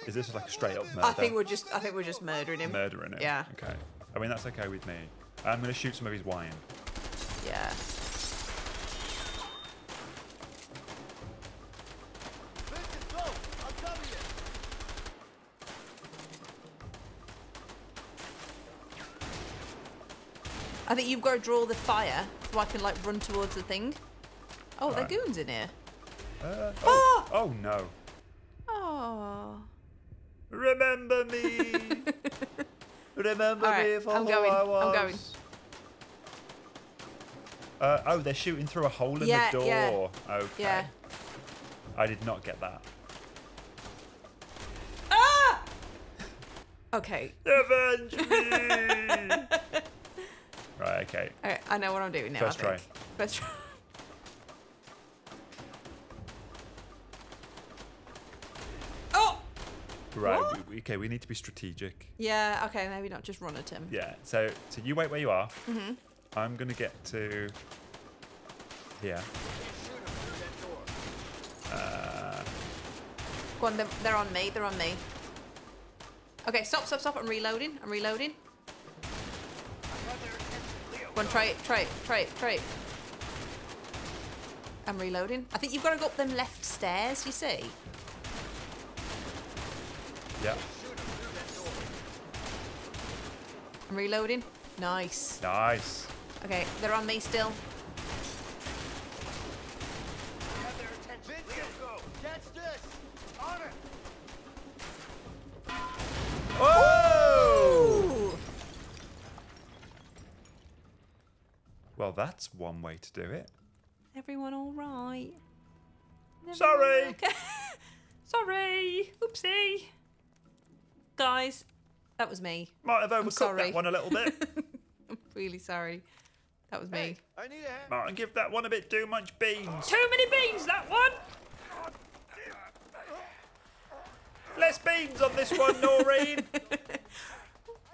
Is this like a straight up murder? I think we're just. I think we're just murdering him. murdering him. Yeah. Okay. I mean, that's okay with me. I'm going to shoot some of his wine. Yeah. I think you've got to draw the fire so I can like run towards the thing. Oh, Right. there are goons in here. Uh, oh, oh no. Oh. Remember me. Remember All right, me for I'm who going, I I'm going. Uh, oh, they're shooting through a hole in Yeah, the door. yeah. Okay. Yeah. I did not get that. Ah! Okay. Avenge me! right, okay. Right, I know what I'm doing now. First try. First try. Oh! Right, we, okay, we need to be strategic. Yeah, okay, maybe not just run at him. Yeah, so so you wait where you are. hmm I'm going to get to here. Uh, Go on, they're, they're on me, they're on me. Okay, stop, stop, stop, I'm reloading, I'm reloading. Go on, try it, try it, try it, try it. I'm reloading. I think you've got to go up them left stairs, you see? yeah. I'm reloading. Nice. Nice. Okay, they're on me still. Catch this! On it! Oh! Well, that's one way to do it. Everyone all right? Sorry. Okay. Sorry. Oopsie. Guys, That was me. Might have I'm overcooked that one a little bit. I'm really sorry. That was me. I need a hand. Might give that one a bit too much beans. Too many beans, that one. Less beans on this one, Noreen.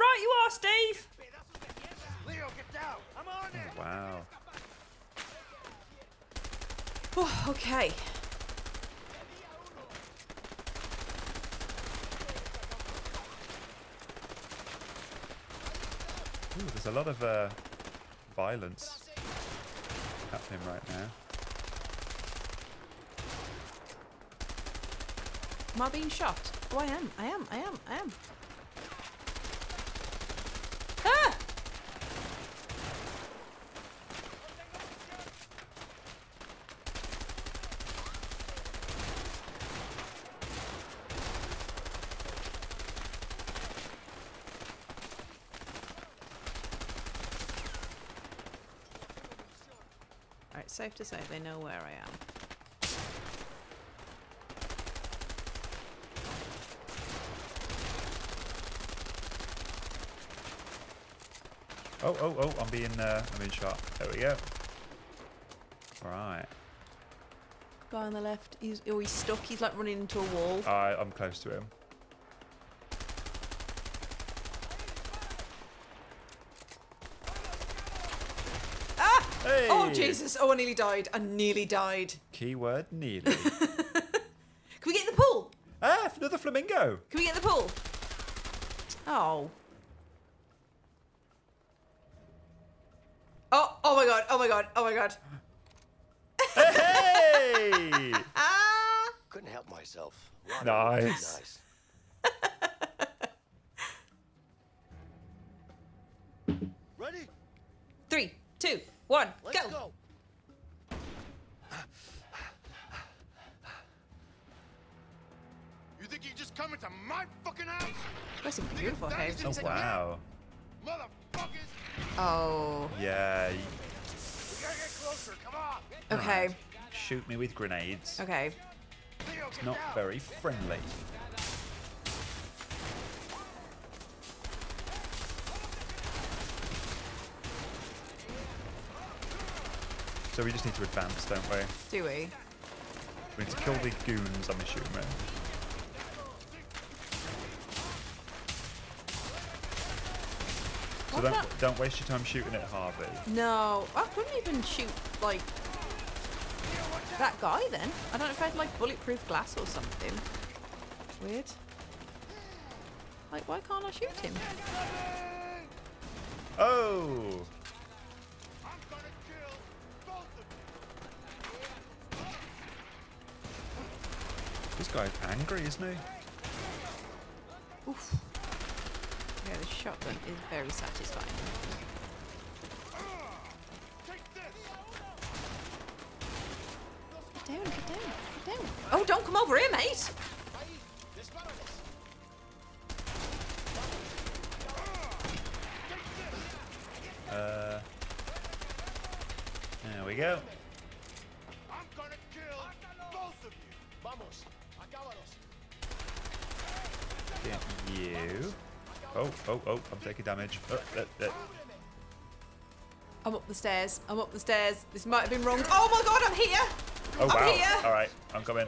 Right, you are, Steve. Leo, get down. I'm on it. wow. Oh, okay. Ooh, there's a lot of uh, violence happening right now. Am I being shot? Oh, I am. I am. I am. I am. Ah! Alright, safe to say they know where I am. Oh, oh, oh! I'm being, uh, I'm being shot. There we go. Right. Guy on the left, he's oh he's stuck. He's like running into a wall. I, I'm close to him. Ah! Oh Hey! Jesus! Oh, I nearly died. I nearly died. Keyword nearly. Can we get in the pool? ah, another flamingo. Can we get in the pool? Oh. Oh! Oh my God! Oh my God! Oh my God! Hey! Ah! Couldn't help myself. Nice. Nice. With grenades. Okay. It's not very friendly. So we just need to advance, don't we? Do we? We need to kill the goons, I'm assuming. So don't, don't waste your time shooting at Harvey. No, I couldn't even shoot like that guy. Then I don't know if I had like bulletproof glass or something. Weird. Like, why can't I shoot him? Oh! This guy's angry, isn't he? Oof. Yeah, the shotgun is very satisfying. Down. Oh, don't come over here, mate. Uh, there we go. I'm gonna kill both of you. Vamos. Acábalos. Get you. Oh, oh, oh, I'm taking damage. Oh, uh, uh. I'm up the stairs. I'm up the stairs. This might have been wrong. Oh my god, I'm here. Oh, I'm wow. here. Alright, I'm coming.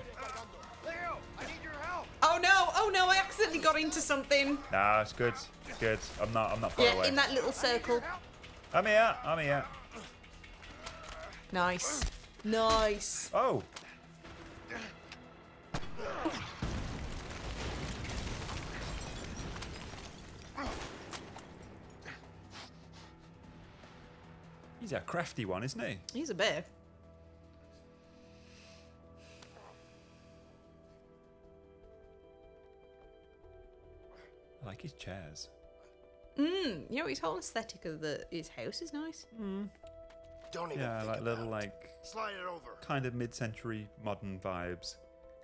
Leo, I need your help. Oh no, oh no, I accidentally got into something. Nah, it's good. It's good. I'm not, I'm not far Yeah, away. in that little circle. I'm here, I'm here. Nice. Nice. Oh. He's a crafty one, isn't he? He's a bear. His chairs. Mm, you know, his whole aesthetic of the his house is nice. Mm. Don't even Yeah, think like little about like Slide it over. kind of mid-century modern vibes.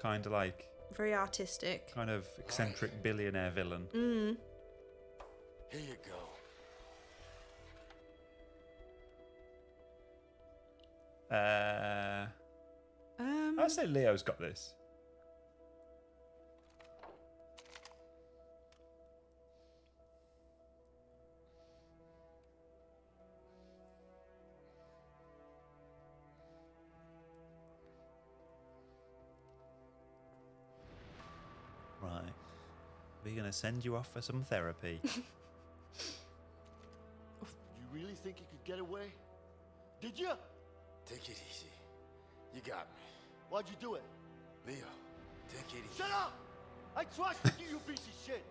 Kind of like Very artistic. kind of eccentric billionaire villain. Mm. Here you go. Uh, Um, I'd say Leo's got this. We're gonna send you off for some therapy. You really think you could get away? Did you? Take it easy. You got me. Why'd you do it? Leo, take it easy. Shut up! I trusted you, you piece of shit.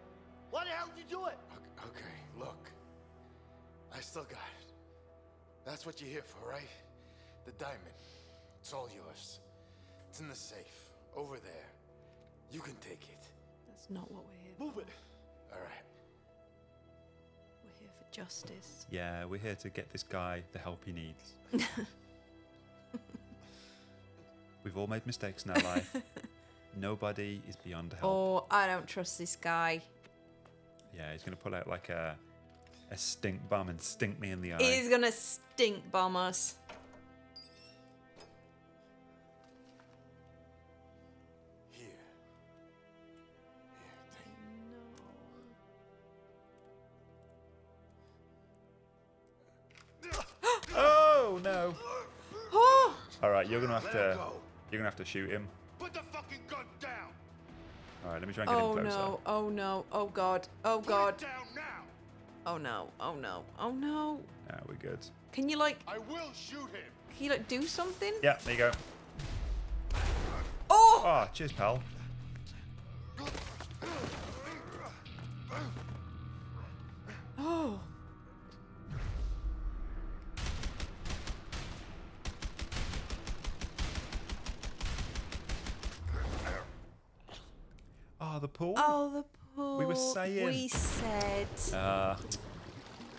Why the hell did you do it? Okay, look. I still got it. That's what you're here for, right? The diamond. It's all yours. It's in the safe. Over there. You can take it. That's not what we're here Move it. All right. We're here for justice. yeah, we're here to get this guy the help he needs. We've all made mistakes in our life. Nobody is beyond help. Oh, I don't trust this guy. Yeah, he's gonna pull out like a a stink bomb and stink me in the eye. He's gonna stink bomb us. Have to you're gonna have to shoot him. Put the fucking gun down. All right, let me try and get Oh him closer. no, oh no, oh god, oh god. Down now. Oh no, oh no, oh no. Yeah, we're good. Can you like, I will shoot him. can you like do something? Yeah, there you go. Oh! Oh, cheers, pal. We saying. We said. Uh,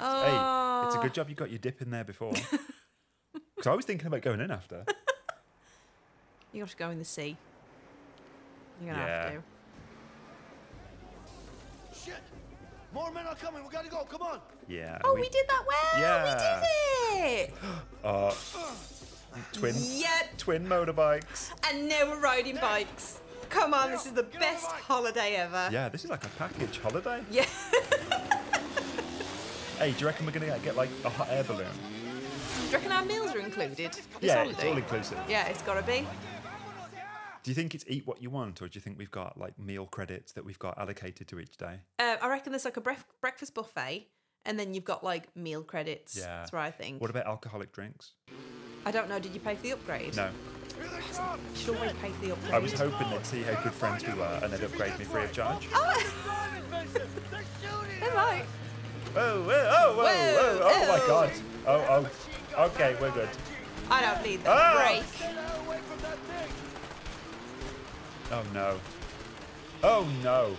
Oh. hey, it's a good job you got your dip in there before. Because I was thinking about going in after. You have to go in the sea. You're gonna Yeah. have to. Shit! More men are coming. We gotta go. Come on. Yeah. Oh, we, did that well. Yeah. We did it. Uh, twin. Yep. Twin motorbikes. And now we're riding bikes. Come on, this is the best holiday ever. Yeah, this is like a package holiday. Yeah. Hey, do you reckon we're gonna get, get like a hot air balloon? Do you reckon our meals are included? This Yeah, it's all inclusive. Yeah, it's gotta be. Do you think it's eat what you want, or do you think we've got like meal credits that we've got allocated to each day? Uh, I reckon there's like a bref- breakfast buffet, and then you've got like meal credits. Yeah. That's what I think. What about alcoholic drinks? I don't know. Did you pay for the upgrade? No. You should always pay for the upgrade. I was hoping they'd see how good friends we were and they'd upgrade me free of charge. Oh, they might. Whoa, whoa, oh, whoa, whoa, oh my oh. god. Oh, oh. Okay, we're good. I don't need that Ah! break. Oh no. Oh no.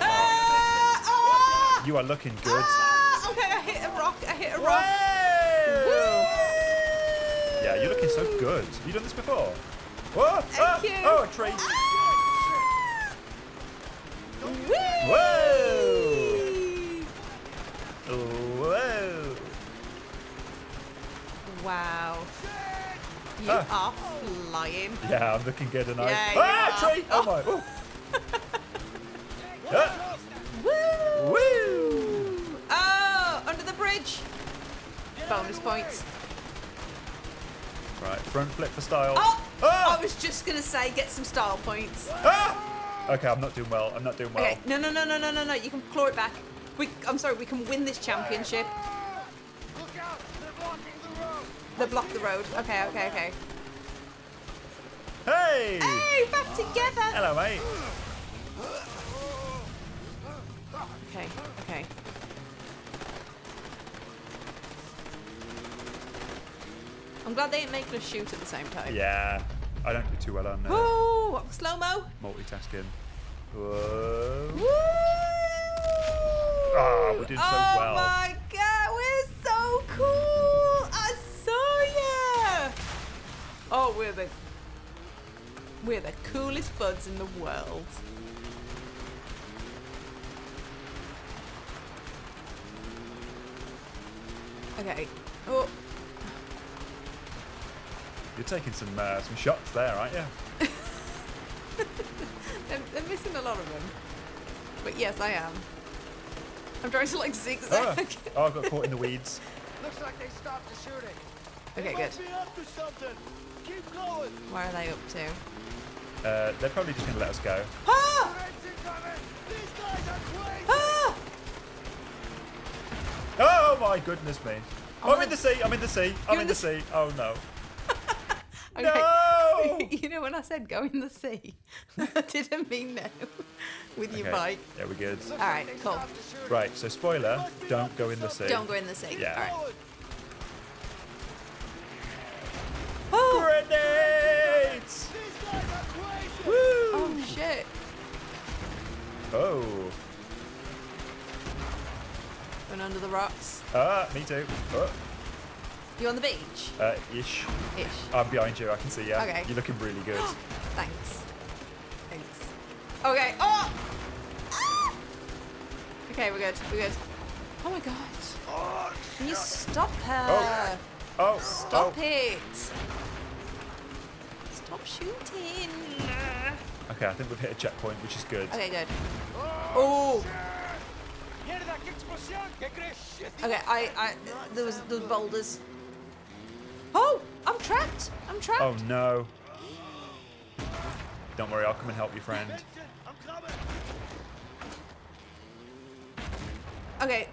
Ah! Ah! You are looking good. Ah! Okay, I hit a rock. I hit a rock. Yeah, you're looking so good. Have you done this before? Whoa! Thank ah. Oh, a tree. Whoa! Whoa! Wow. You Ah. are flying. Yeah, I'm looking good tonight. Yeah, ah, tree! Oh, my! Ooh. Ah. Woo! Woo! Oh, under the bridge. Bonus points. Right, front flip for style. Oh! Ah! I was just gonna say, get some style points. Ah! Okay, I'm not doing well. I'm not doing well. Okay, no, no, no, no, no, no, no. You can claw it back. We, I'm sorry, we can win this championship. Look out! They block the road. Okay, okay, okay. Hey! Hey, back together. Hello, mate. Okay, okay. I'm glad they ain't making us shoot at the same time. Yeah, I don't do too well on uh, Ooh, slow mo. multitasking. Whoa. Woo! Ah, we're doing so oh well. Oh my god, we're so cool! I saw ya! Oh, we're the we're the coolest buds in the world. Okay. Oh, You're taking some uh, some shots there, aren't you? they're, they're missing a lot of them. But yes, I am. I'm trying to like Ah. zigzag. Oh, I got caught in the weeds. Looks like they stopped the shooting. Okay, They good. must up to something. Keep going. Where are they up to? Uh, they're probably just going to let us go. Ah! Ah! Oh my goodness me. Oh I'm in the sea. I'm in the sea. I'm in the sea. Oh no. Okay. No! you know when I said go in the sea, I didn't mean no. With your bike. Yeah, we're good. All right, cool. Right, so spoiler, don't go in the sea. Don't go in the sea. Yeah. All right. Oh! Grenades! Woo! Oh shit! Oh. Going under the rocks. Ah, me too. Oh. You on the beach? Uh, ish. Ish. I'm behind you, I can see you. Okay. You're looking really good. Thanks. Thanks. Okay. Oh! Ah! Okay, we're good. We're good. Oh my god. Can you stop her? Oh, Stop oh. it. Stop shooting. Okay, I think we've hit a checkpoint, which is good. Okay, good. Oh. Mierda, qué explosión. Okay, I, I, there was, there was boulders. Oh, I'm trapped. I'm trapped. Oh no. Don't worry, I'll come and help you, friend. Okay.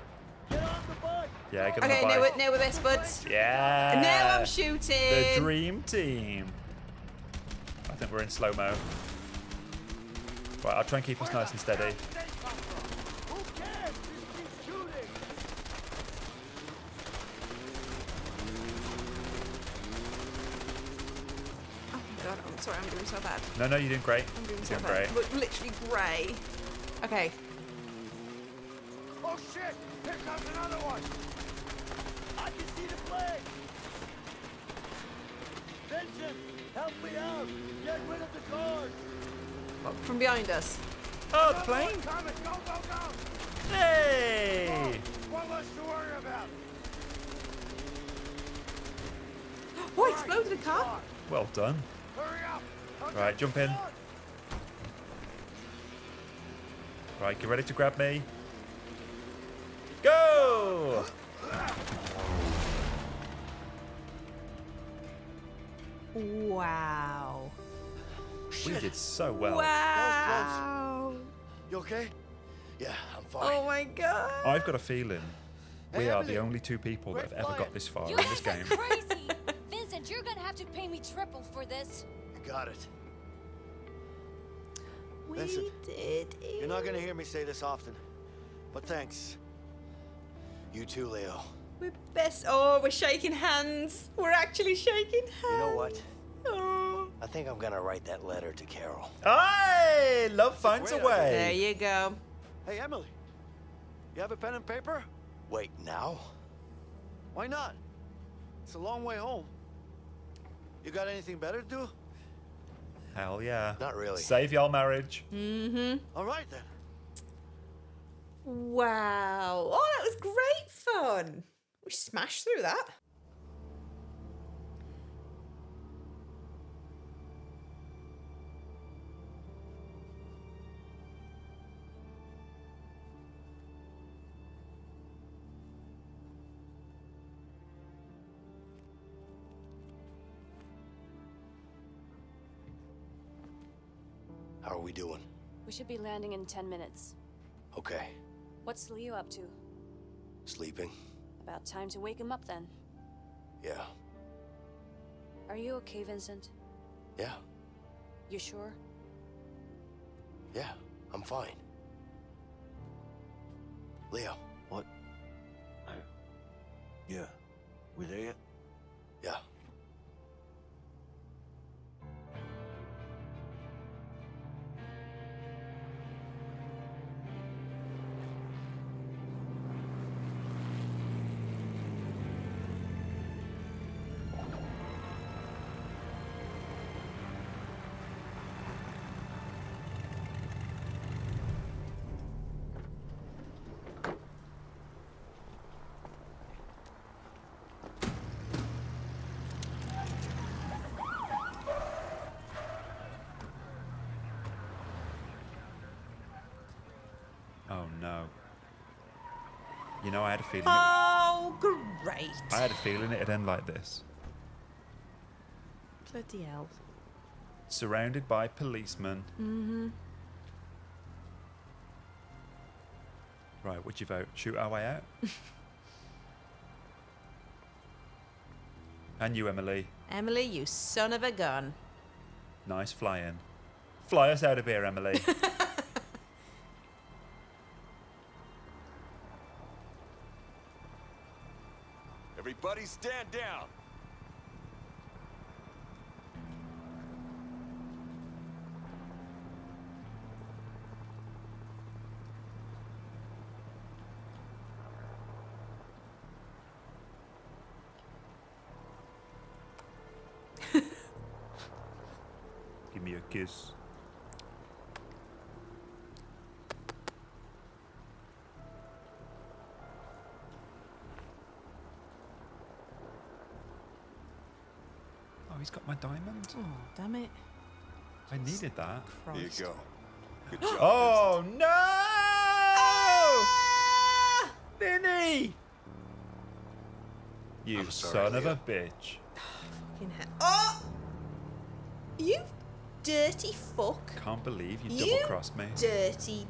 Yeah, get on Okay, the now bike. we're, now we're best buds. Yeah. Now I'm shooting. The dream team. I think we're in slow mo. Right, I'll try and keep us nice and steady. Oh my god, I'm sorry, I'm doing so bad. No, no, you're doing great. I'm doing You're so doing bad. great. Look, literally grey. Okay. Oh shit! Here comes another one! I can see the flag! Vincent, help me out! Get rid of the guard! What, from behind us. Oh, the plane. Coming, go, go, go! Hey! Oh, one less to worry about! Oh, exploded a car. Well done. Hurry up! Right, jump in. Right, get ready to grab me. Go! Wow. We did so well. Wow. You okay? Yeah, I'm fine. Oh my god. I've got a feeling we Hey, are Emily. the only two people that have ever got this far You in this guys game. are crazy. Vincent, you're gonna have to pay me triple for this. You got it. We Vincent, did it. You're not gonna hear me say this often, but thanks. You too, Leo. We're best. Oh, we're shaking hands. We're actually shaking hands. You know what? Oh. I think I'm gonna write that letter to Carol. Hey, love finds a way. There you go. Hey, Emily, you have a pen and paper? Wait, now? Why not? It's a long way home. You got anything better to do? Hell yeah. Not really. Save y'all marriage. Mm-hmm. All right then. Wow. Oh, that was great fun. We smashed through that. Should be landing in 10 minutes. Okay. What's Leo up to? Sleeping? About time to wake him up then. Yeah. Are you okay, Vincent? Yeah. You sure? Yeah. I'm fine. Leo. What? I... Yeah. We there yet? Yeah. No. You know, I had a feeling. It, Oh, great. I had a feeling it'd end like this. Bloody hell. Surrounded by policemen. Mm-hmm. Right, would you vote? Shoot our way out? and you, Emily. Emily, you son of a gun. Nice flying. Fly us out of here, Emily. Everybody stand down. Oh, he's got my diamond. Oh, damn it. I needed that. Here you go. Good oh, job. Oh no! Ah! Vinny! You I'm sorry, son of Leo. a bitch. Fucking hell. Oh! You dirty fuck. Can't believe you, You double crossed me. dirty,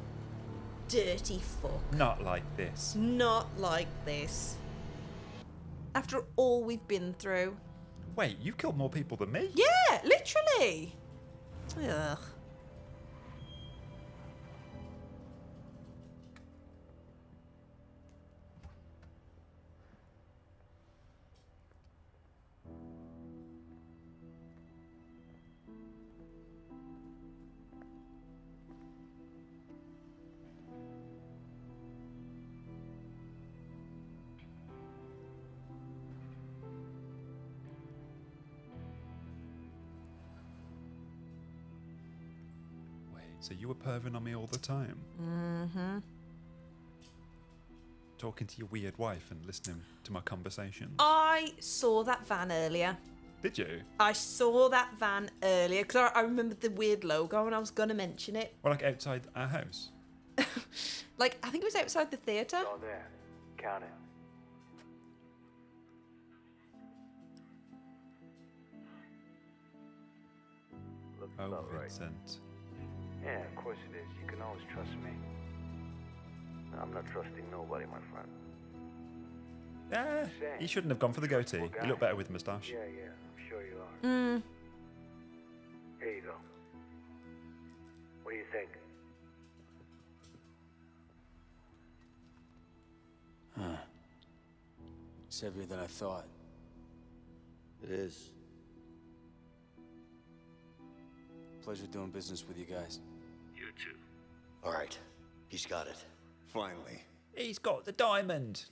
dirty fuck. Not like this. Not like this. After all we've been through. Wait, you killed more people than me? Yeah, literally. Ugh. So you were perving on me all the time? Mm-hmm. Talking to your weird wife and listening to my conversations? I saw that van earlier. Did you? I saw that van earlier because I, I remembered the weird logo and I was going to mention it. Or like outside our house? Like, I think it was outside the theatre. All there. Count it. Looks Oh, about right. Vincent. Yeah, of course it is. You can always trust me. I'm not trusting nobody, my friend. Yeah, you shouldn't have gone for the goatee. You look better with a moustache. Yeah, yeah, I'm sure you are. Mm. Here you go. What do you think? Huh. It's heavier than I thought. It is. Pleasure doing business with you guys. You too. All right. He's got it. Finally. He's got the diamond.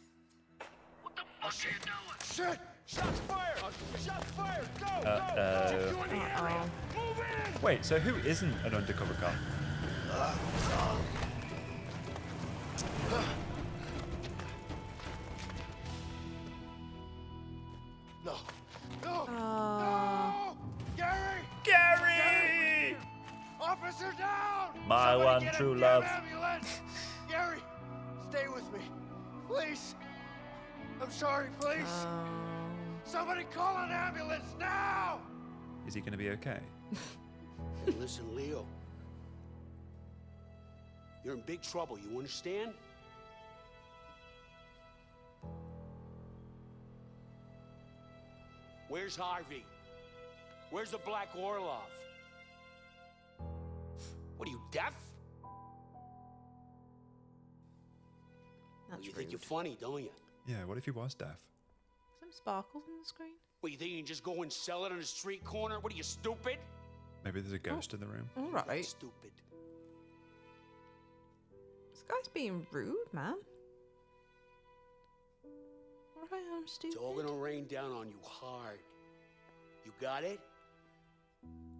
Oh, shit! Shit! Shots fired! Shots fired! Go! Uh-oh. Go! Secure uh, the! Move in! Wait, so who isn't an undercover cop? No. True love. Ambulance! Gary, stay with me, please. I'm sorry, please. um, Somebody call an ambulance now! Is he going to be okay? Hey, listen, Leo. You're in big trouble, you understand? Where's Harvey? Where's the Black Orlov? What are you, deaf? That's you think you're funny, don't you? Yeah, what if he was deaf? Some sparkles on the screen. What, you think you can just go and sell it on a street corner? What are you, stupid? Maybe there's a oh. ghost in the room. All right. Stupid. This guy's being rude, man. What I am stupid. It's all gonna rain down on you hard. You got it?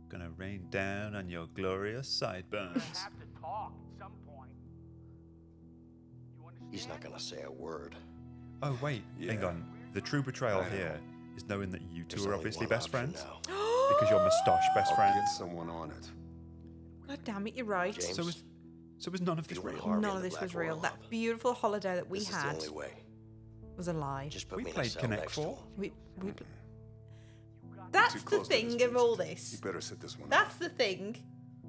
Gonna rain down on your glorious sideburns. have to talk at some point. He's not gonna say a word. Oh, wait, hang on. The true betrayal here is knowing that you two There's are obviously best friends. because you're moustache best I'll friends. get someone on it. God damn it, you're right. James, So was, so was none of this real? None of this was real. Orlov. That beautiful holiday that we this had is the only way. was a lie. Just put We me played in a cell Connect Four. him. We, we, That's the close to this thing of all this. You better sit this one. That's the thing.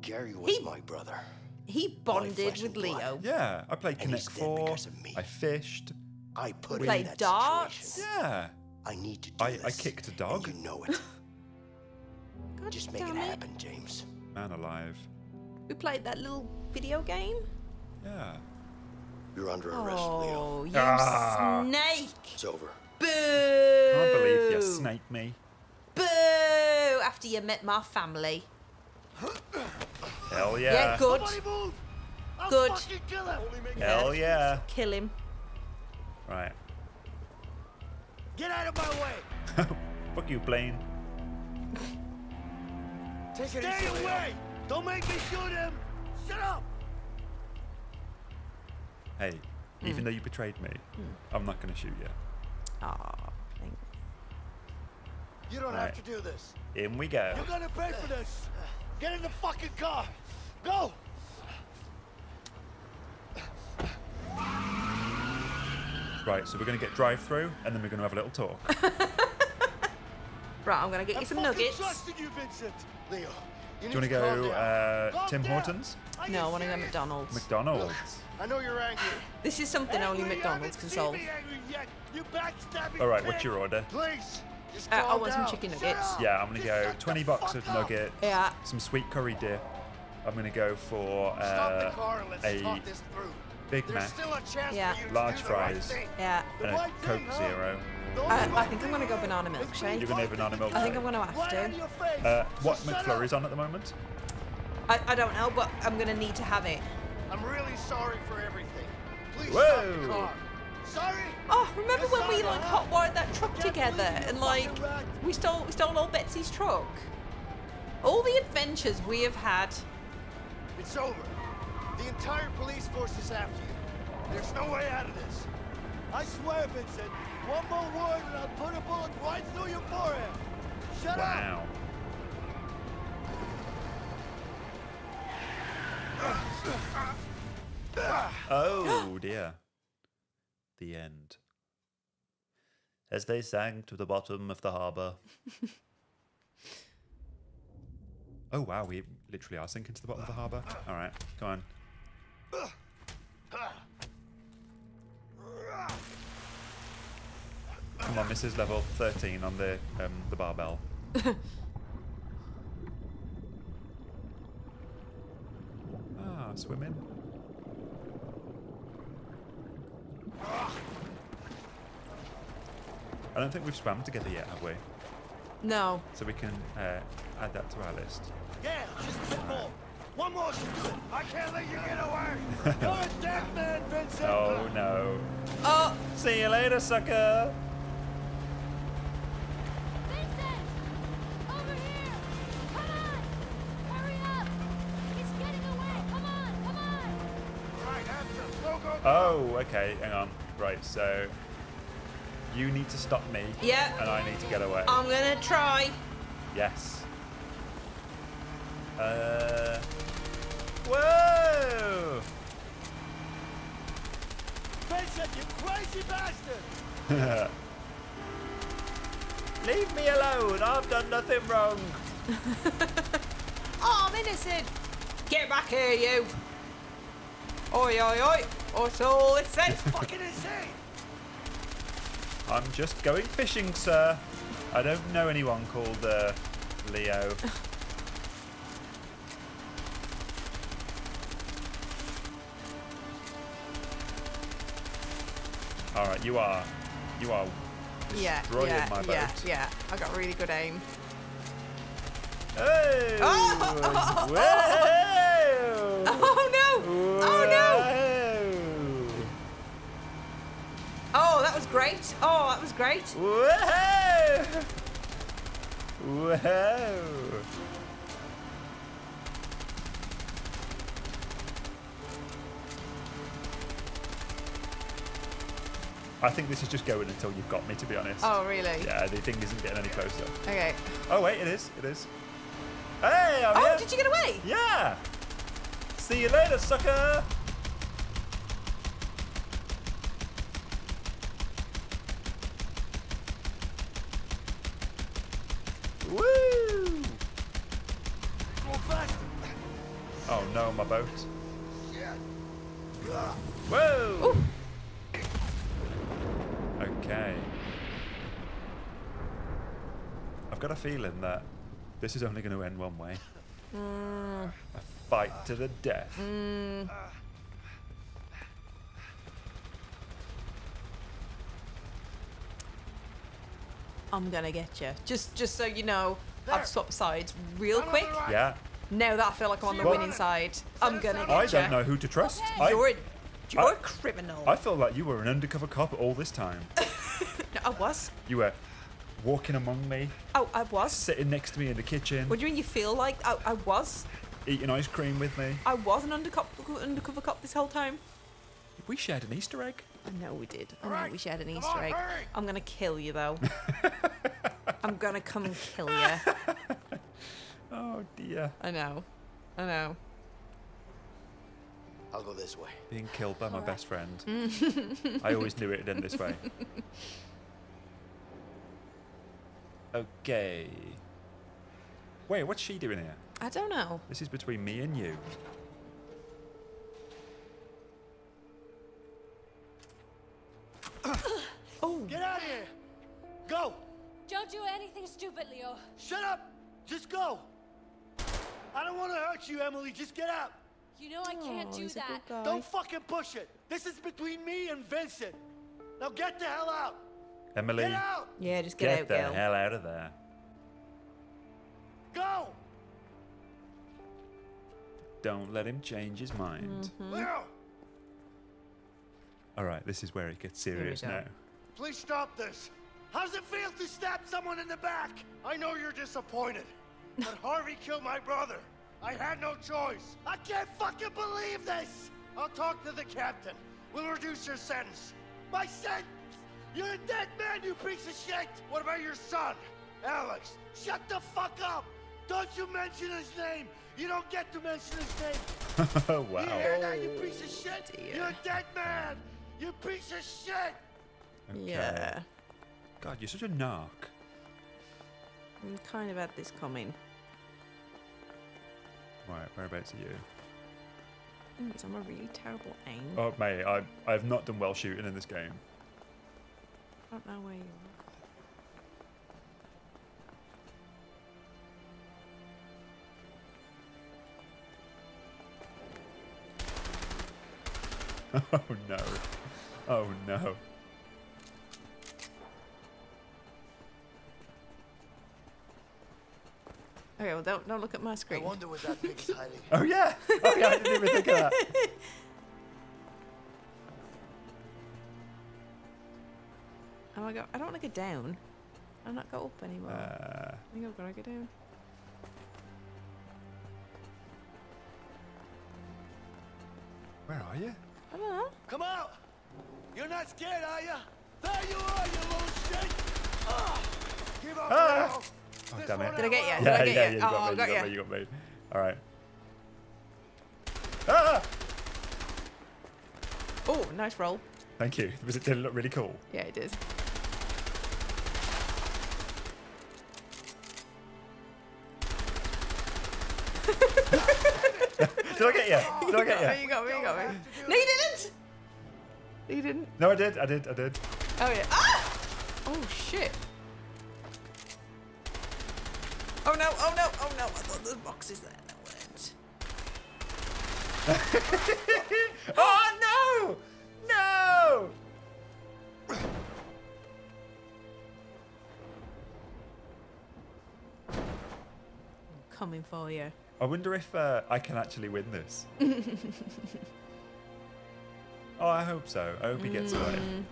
Gary was He- my brother. He bonded with Leo. Yeah, I played And Connect dead 4. because of me. I fished. I put We him in played that darts. situation. Yeah. I need to do I, this. I kicked a dog. You know it. God Just make it damn it. happen, James. Man alive. We played that little video game. Yeah. You're under arrest, Leo. Oh, you Ah. snake! It's over. Boo! I Can't believe you snaked me. Boo! After you met my family. Hell yeah. Yeah, good. Somebody Good. fucking kill him! Hell yeah. Kill him. Right. Get out of my way! Fuck you, plane. Take it Stay away! Don't make me shoot him! Shut up! Hey, hmm. even though you betrayed me, hmm. I'm not going to shoot you. Aw, thanks. You don't Right. have to do this. In we go. You're gonna pay for this. Get in the fucking car. Go! Right, so we're going to get drive through and then we're going to have a little talk. Right, I'm gonna get you I'm some nuggets. you, Vincent. Leo, you Do you want need to go uh, Tim down. Hortons? Are No, I want to go serious? McDonald's. McDonald's. I know you're angry. This is something only McDonald's can solve. seen me angry yet. You backstabbing All right, what's your order? Please, just Uh, I want some chicken nuggets. Yeah, I'm going to go 20 the bucks of up. nugget, Yeah. some sweet curry dip. I'm going to go for uh, the car and let's a talk this through. Big Mac, still a chance Yeah. large to right fries. Yeah. And a Coke? Zero. Uh, I think I'm gonna go banana is milkshake. you You're gonna have banana to do I think I'm gonna have Right out of to. Uh, what Shut McFlurry's on at the moment? I, I don't know, but I'm gonna need to have it. I'm really sorry for everything. Please Whoa. stop the car. Sorry? Oh, remember Yes, when we like have. hotwired that truck together and like we stole we stole old Betsy's truck? All the adventures we have had. It's over. The entire police force is after you. There's no way out of this. I swear, Vincent, one more word and I'll put a bullet right through your forehead. Shut up! Oh dear. The end. As they sank to the bottom of the harbour. oh wow, we literally are sinking to the bottom of the harbour. Alright, go on. Come on, this is level 13 on the um, the barbell. ah, swimming. I don't think we've swam together yet, have we? No. So we can uh, add that to our list. Yeah, just a bit more. One more should do it. I can't let you get away. You're a dead man, Vincent. Oh no. Oh, See you later, sucker! Oh, okay, hang on. Right, so you need to stop me. Yeah. And I need to get away. I'm gonna try. Yes. Uh. Whoa! Vincent, you crazy bastard! Leave me alone. I've done nothing wrong. Oh, I'm innocent. Get back here, you. Oi, oi, oi. What's all this then? Fucking insane! I'm just going fishing, sir. I don't know anyone called uh, Leo. All right, you are, you are Yeah, destroying yeah, my boat. yeah, yeah. I got really good aim. Hey! Oh! great. Oh, that was great. Whoa! Whoa! I think this is just going until you've got me, to be honest. Oh, really? Yeah, the thing isn't getting any closer. Okay. Oh, wait, it is. It is. Hey, I'm Oh, here. did you get away? Yeah! See you later, sucker! Got that this is only going to end one way. Mm, A fight to the death. mm. I'm gonna get you. Just, just so you know, I've swapped sides real quick. Yeah. Now that I feel like I'm on the Well- winning side, I'm gonna get you. I don't know who to trust. I, You're, a, you're I- a criminal. I felt like you were an undercover cop all this time. No, I was. You were walking among me, Oh, I was. sitting next to me in the kitchen, What do you mean you feel like? I, I was. eating ice cream with me. I was an undercover, undercover cop this whole time. We shared an Easter egg. I know we did. I know we shared an Easter egg. I'm gonna kill you though. I'm gonna come and kill you. Oh dear. I know. I know. I'll go this way. Being killed by my best friend. I always knew it'd end this way. Okay. Wait, what's she doing here? I don't know. This is between me and you. Oh. Get out of here! Go! Don't do anything stupid, Leo. Shut up! Just go! I don't want to hurt you, Emily. Just get out. You know I can't do that. Don't fucking push it. This is between me and Vincent. Now get the hell out. Emily. Get out! Yeah, just get, out, the girl. hell out of there. Go! Don't let him change his mind. Mm-hmm. Leo, All right, this is where it gets serious now. please stop this. How does it feel to stab someone in the back? I know you're disappointed, but Harvey killed my brother. I had no choice. I can't fucking believe this. I'll talk to the captain. We'll reduce your sentence. My sentence? You're a dead man, you piece of shit. What about your son, Alex? Shut the fuck up. Don't you mention his name. You don't get to mention his name. wow. You hear that, you piece of shit? Oh, dear. You're a dead man! You piece of shit! Okay. Yeah. God, you're such a narc. I'm kind of at this coming. Right, whereabouts are you? I'm a really terrible aim. Oh, mate, I, I've not done well shooting in this game. I don't know where you are. Oh no. Oh no. Okay, well, don't, don't look at my screen. I wonder where that pig's hiding. Oh yeah. Oh yeah, I didn't even think of that. Oh my god, I don't want to go down. I'm not go up anymore. Uh, I think I'm gonna go down. where are you? I don't know. Come out! You're not scared, are you? There you are, you little shit! Ah! Give up Ah! now! Oh This damn it. Did I get you? Did I Yeah, get yeah, you? you Oh, got me, I you got got you. me, you got me. All right. Ah! Oh, nice roll. Thank you. Was it did it look really cool? Yeah, it is. Did I get you? Did I You got me, get you you? got me, you got me. No, you didn't! You didn't. No, I did. I did. I did. Oh, yeah. Ah! Oh, shit. Oh, no, oh, no, oh, no. I thought there was boxes there. No, weren't. oh no! No! Coming for you. I wonder if uh, I can actually win this. oh, I hope so. I hope he gets away. Mm.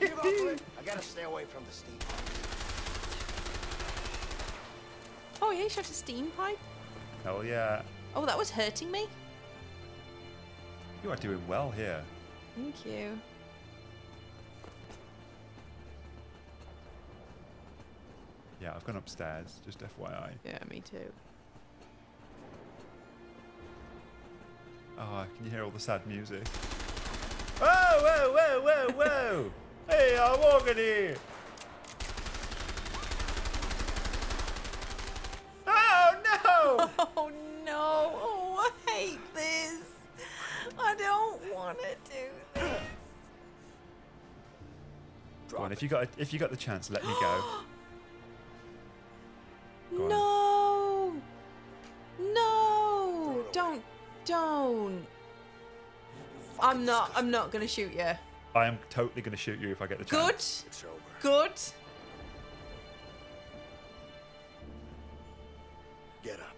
Give up, Flint. I gotta stay away from the steam. Oh yeah, you shot a steam pipe? Hell yeah. Oh, that was hurting me. You are doing well here. Thank you. Yeah, I've gone upstairs, just FYI. Yeah, me too. Oh, can you hear all the sad music? Whoa, whoa, whoa, whoa, whoa! hey, I'm walking here! On, if you got if you got the chance, let me go. Go. No! No! Don't, don't. I'm not. I'm not gonna shoot you. I am totally going to shoot you if I get the Good. chance. It's over. Good. Get up.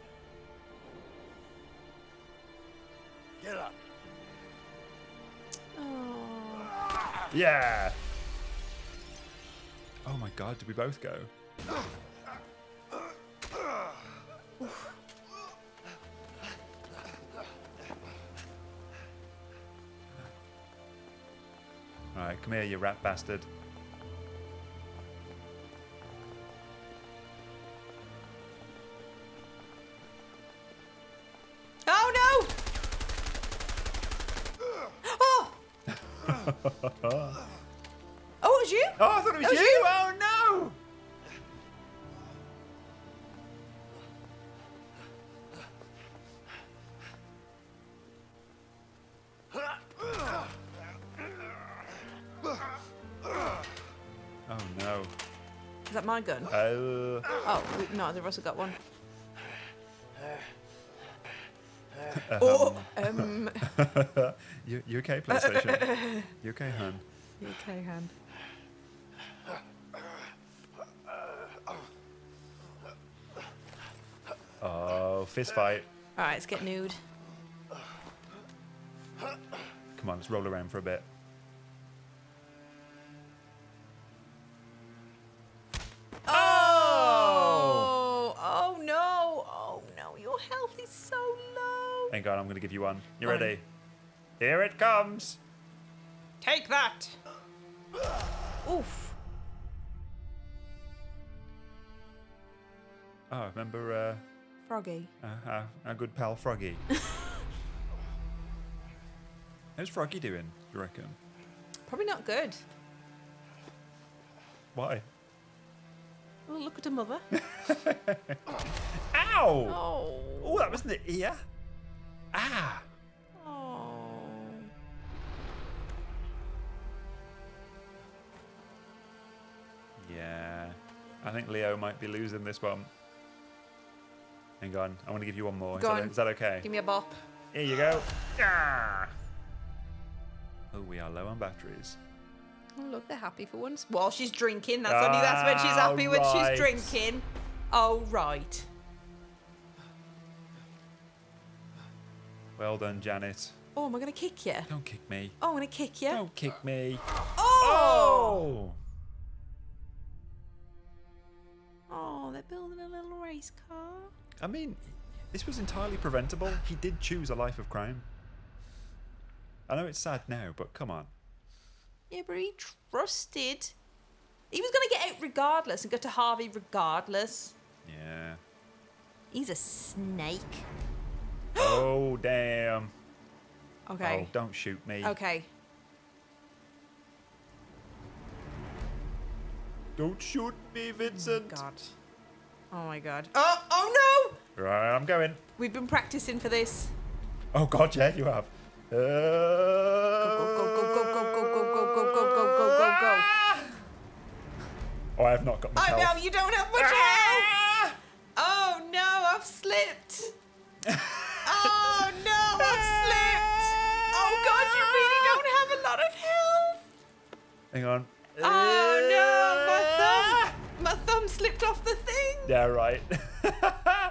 Get up. Oh. Yeah. God, did we both go? Alright, come here, you rat bastard. Oh no! Oh! oh, it was you? Oh, I thought it was was you! you? My gun? Oh. Oh, we, no, the rest have got one. Um. Oh, um. you, you okay, PlayStation? UK You okay, hand? Oh, fist fight. All right, let's get nude. Come on, let's roll around for a bit. Going to give you one. You Fine. ready? Here it comes. Take that! Oof. Oh, remember uh, Froggy. uh, our, our good pal Froggy? How's Froggy doing, do you reckon? Probably not good. Why? Oh, look at her mother. Ow! Oh. Oh, that was in the ear. Ah! Oh. Yeah. I think Leo might be losing this one. Hang on, I want to give you one more. Is, Go that, on. is that okay? Give me a bop. Here you go. Ah! Oh, we are low on batteries. Oh, look, they're happy for once. While she's drinking, that's only that's when she's Ah, happy when she's drinking. Oh, right. Well done, Janet. Oh, am I going to kick you? Don't kick me. Oh, I'm going to kick you. Don't kick me. Oh! oh! Oh, they're building a little race car. I mean, this was entirely preventable. He did choose a life of crime. I know it's sad now, but come on. Yeah, but he trusted. He was going to get out regardless and go to Harvey regardless. Yeah. He's a snake. Oh, damn. Okay. Oh, don't shoot me. Okay. Don't shoot me, Vincent. God. Oh my god. Oh, oh no! Right, I'm going. We've been practicing for this. Oh, God, yeah, you have. Uh, Go, go, go, go, go, go, go, go, go, go, go, go, go, go. Oh, I have not got much Oh health. no, you don't have much health! Oh no, I've slipped! Oh no, I've slipped! Oh god, you really don't have a lot of health! Hang on. Oh no, my thumb! My thumb slipped off the thing! Yeah, right.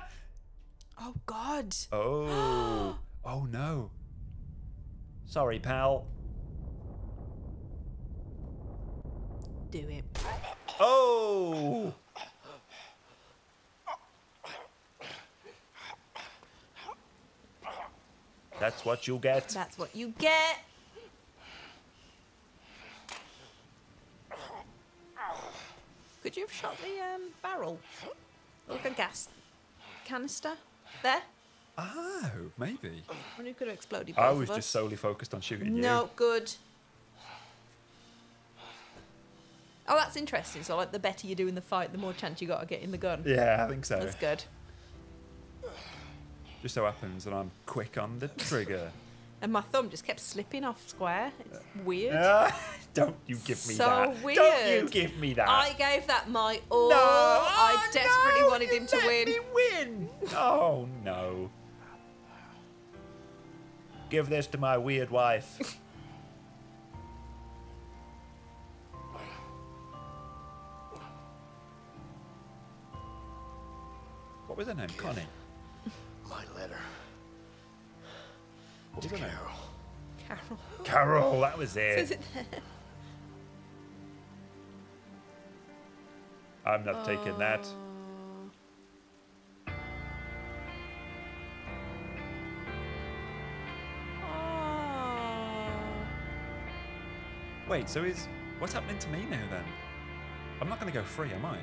Oh god. oh. oh, no. Sorry, pal. Do it. Oh. That's what you get. That's what you get. Could you have shot the um, barrel? Like a gas canister? There? Oh, maybe. Wonder you could have exploded I both was of just us. solely focused on shooting you. No, good. Oh, that's interesting. So, like, the better you do in the fight, the more chance you got of getting the gun. Yeah, I think so. That's good. Just so happens that I'm quick on the trigger. And my thumb just kept slipping off square. It's weird. Ah, don't you give me that. so that. weird. Don't you give me that. I gave that my all. No, I oh, desperately no, wanted you him to let win. me win. Oh no. Give this to my weird wife. what was her name? Connie. What was her name? Carol. Carol, that was it. Says it there. I'm not taking that. Oh. Wait, so is what's happening to me now then? I'm not going to go free, am I?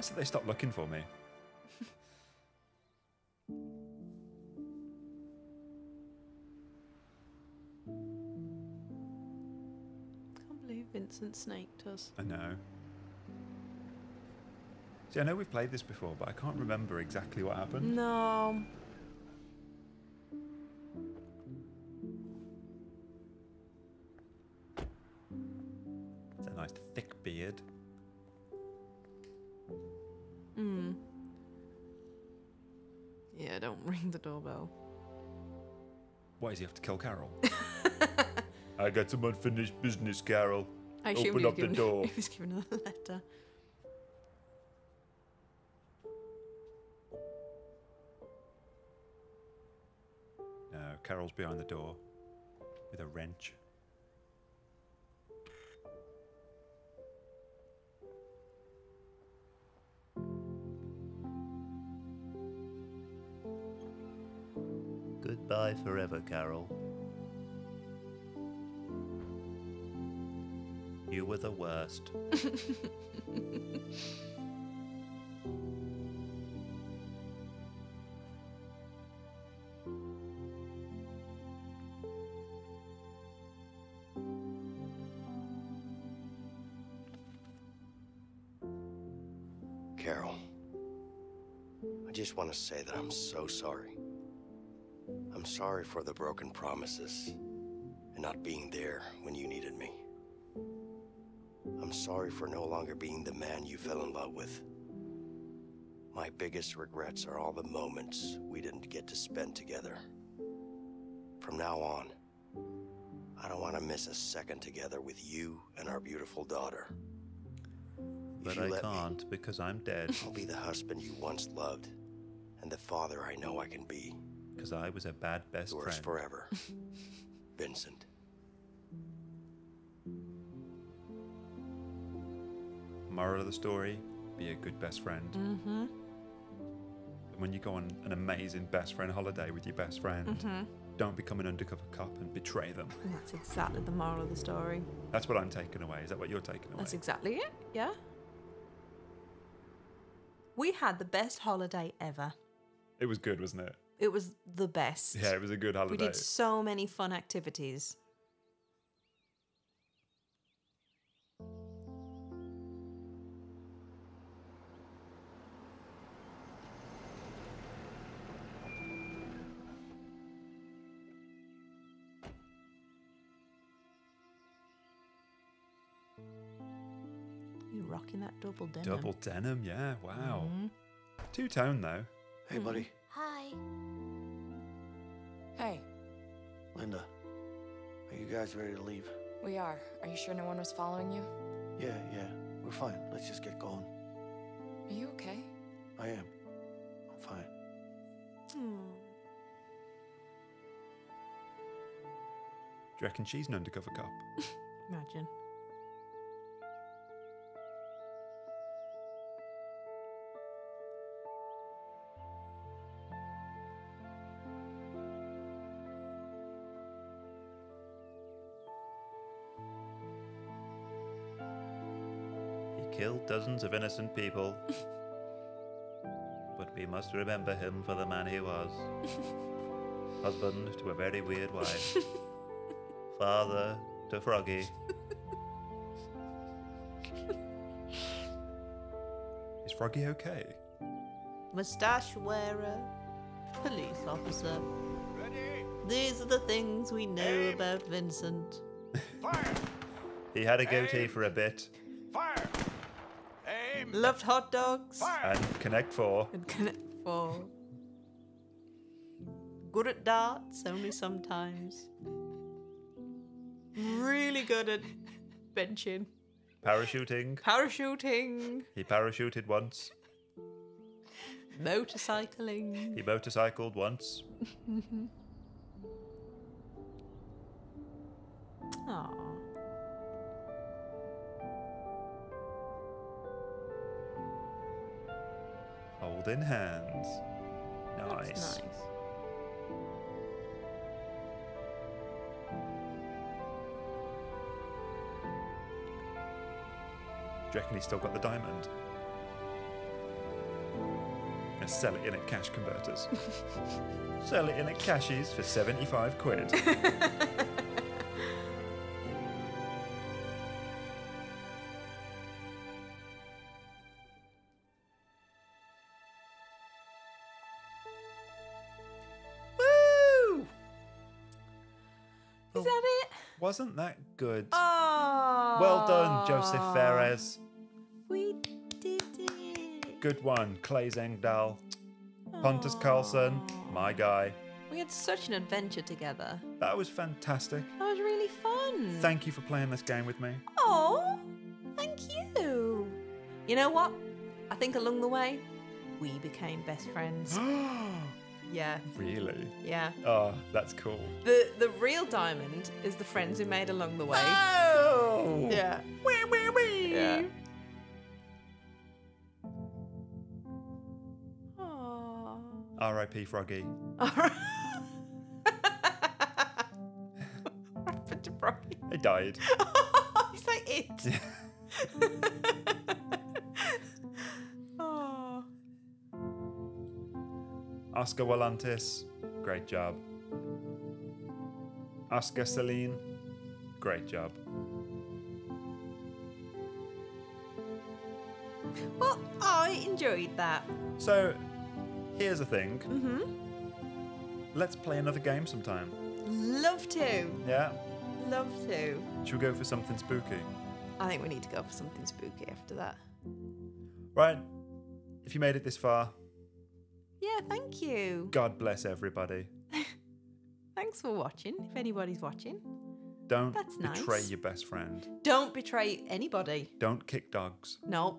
Nice that they stopped looking for me. can't believe Vincent snaked us. I know. See, I know we've played this before, but I can't remember exactly what happened. No. Why does he have to kill Carol? I got some unfinished business, Carol. I assumed Open he was up the giving- door. He was giving her a letter. No, Carol's behind the door with a wrench. Goodbye forever, Carol. You were the worst. Carol, I just want to say that I'm so sorry. Sorry for the broken promises and not being there when you needed me. I'm sorry for no longer being the man you fell in love with. My biggest regrets are all the moments we didn't get to spend together. From now on, I don't want to miss a second together with you and our beautiful daughter. But I can't because I'm dead. I'll be the husband you once loved and the father I know I can be. Because I was a bad best Yours friend. forever, Vincent. Moral of the story be a good best friend. Mm-hmm. And when you go on an amazing best friend holiday with your best friend, Mhm. don't become an undercover cop and betray them. That's exactly the moral of the story. That's what I'm taking away. Is that what you're taking away? That's exactly it. Yeah. We had the best holiday ever. It was good, wasn't it? It was the best. Yeah, it was a good holiday. We did so many fun activities. You're rocking that double denim. Double denim, yeah. Wow. Mhm. Two tone though. Hey, buddy. Hi. Hey. Linda, are you guys ready to leave? We are. Are you sure no one was following you? Yeah, yeah. We're fine. Let's just get going. Are you okay? I am. I'm fine. Hmm. Do you reckon she's an undercover cop? Imagine. Dozens of innocent people. but we must remember him for the man he was. Husband to a very weird wife. Father to Froggy. Is Froggy okay? Mustache wearer, police officer. Ready. These are the things we know about Vincent. Fire. He had a goatee for a bit. Loved hot dogs. And Connect 4. And Connect Four. Good at darts, only sometimes. Really good at benching. Parachuting. Parachuting. He parachuted once. Motorcycling. He motorcycled once. Aww. Holding hands. Nice. That's nice. Do you reckon he's still got the diamond? And sell it in at cash converters. sell it in at cashies for 75 quid. Wasn't that good? Oh. Well done, Josef Fares. We did it. Good one, Clay Zengdahl. Pontus Carlson, my guy. We had such an adventure together. That was fantastic. That was really fun. Thank you for playing this game with me. Oh, thank you. You know what? I think along the way, we became best friends. yeah. Really? Yeah. Oh, that's cool. The the real diamond is the friends we made along the way. Oh! Yeah. Wee, wee, wee. Yeah. R.I.P. Froggy. To Brian. He died. Oh, is like it? Oscar Walantis, great job. Oscar Celine, great job. Well, I enjoyed that. So, here's the thing. Mm-hmm. Let's play another game sometime. Love to. Yeah? Love to. Should we go for something spooky? I think we need to go for something spooky after that. Right. If you made it this far, Yeah, thank you. God bless everybody. Thanks for watching, if anybody's watching. Don't That's betray nice. your best friend. Don't betray anybody. Don't kick dogs. No.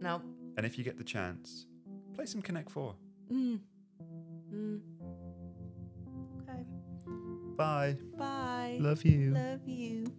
No. And if you get the chance, play some Connect 4. Mm. Mm. Okay. Bye. Bye. Love you. Love you.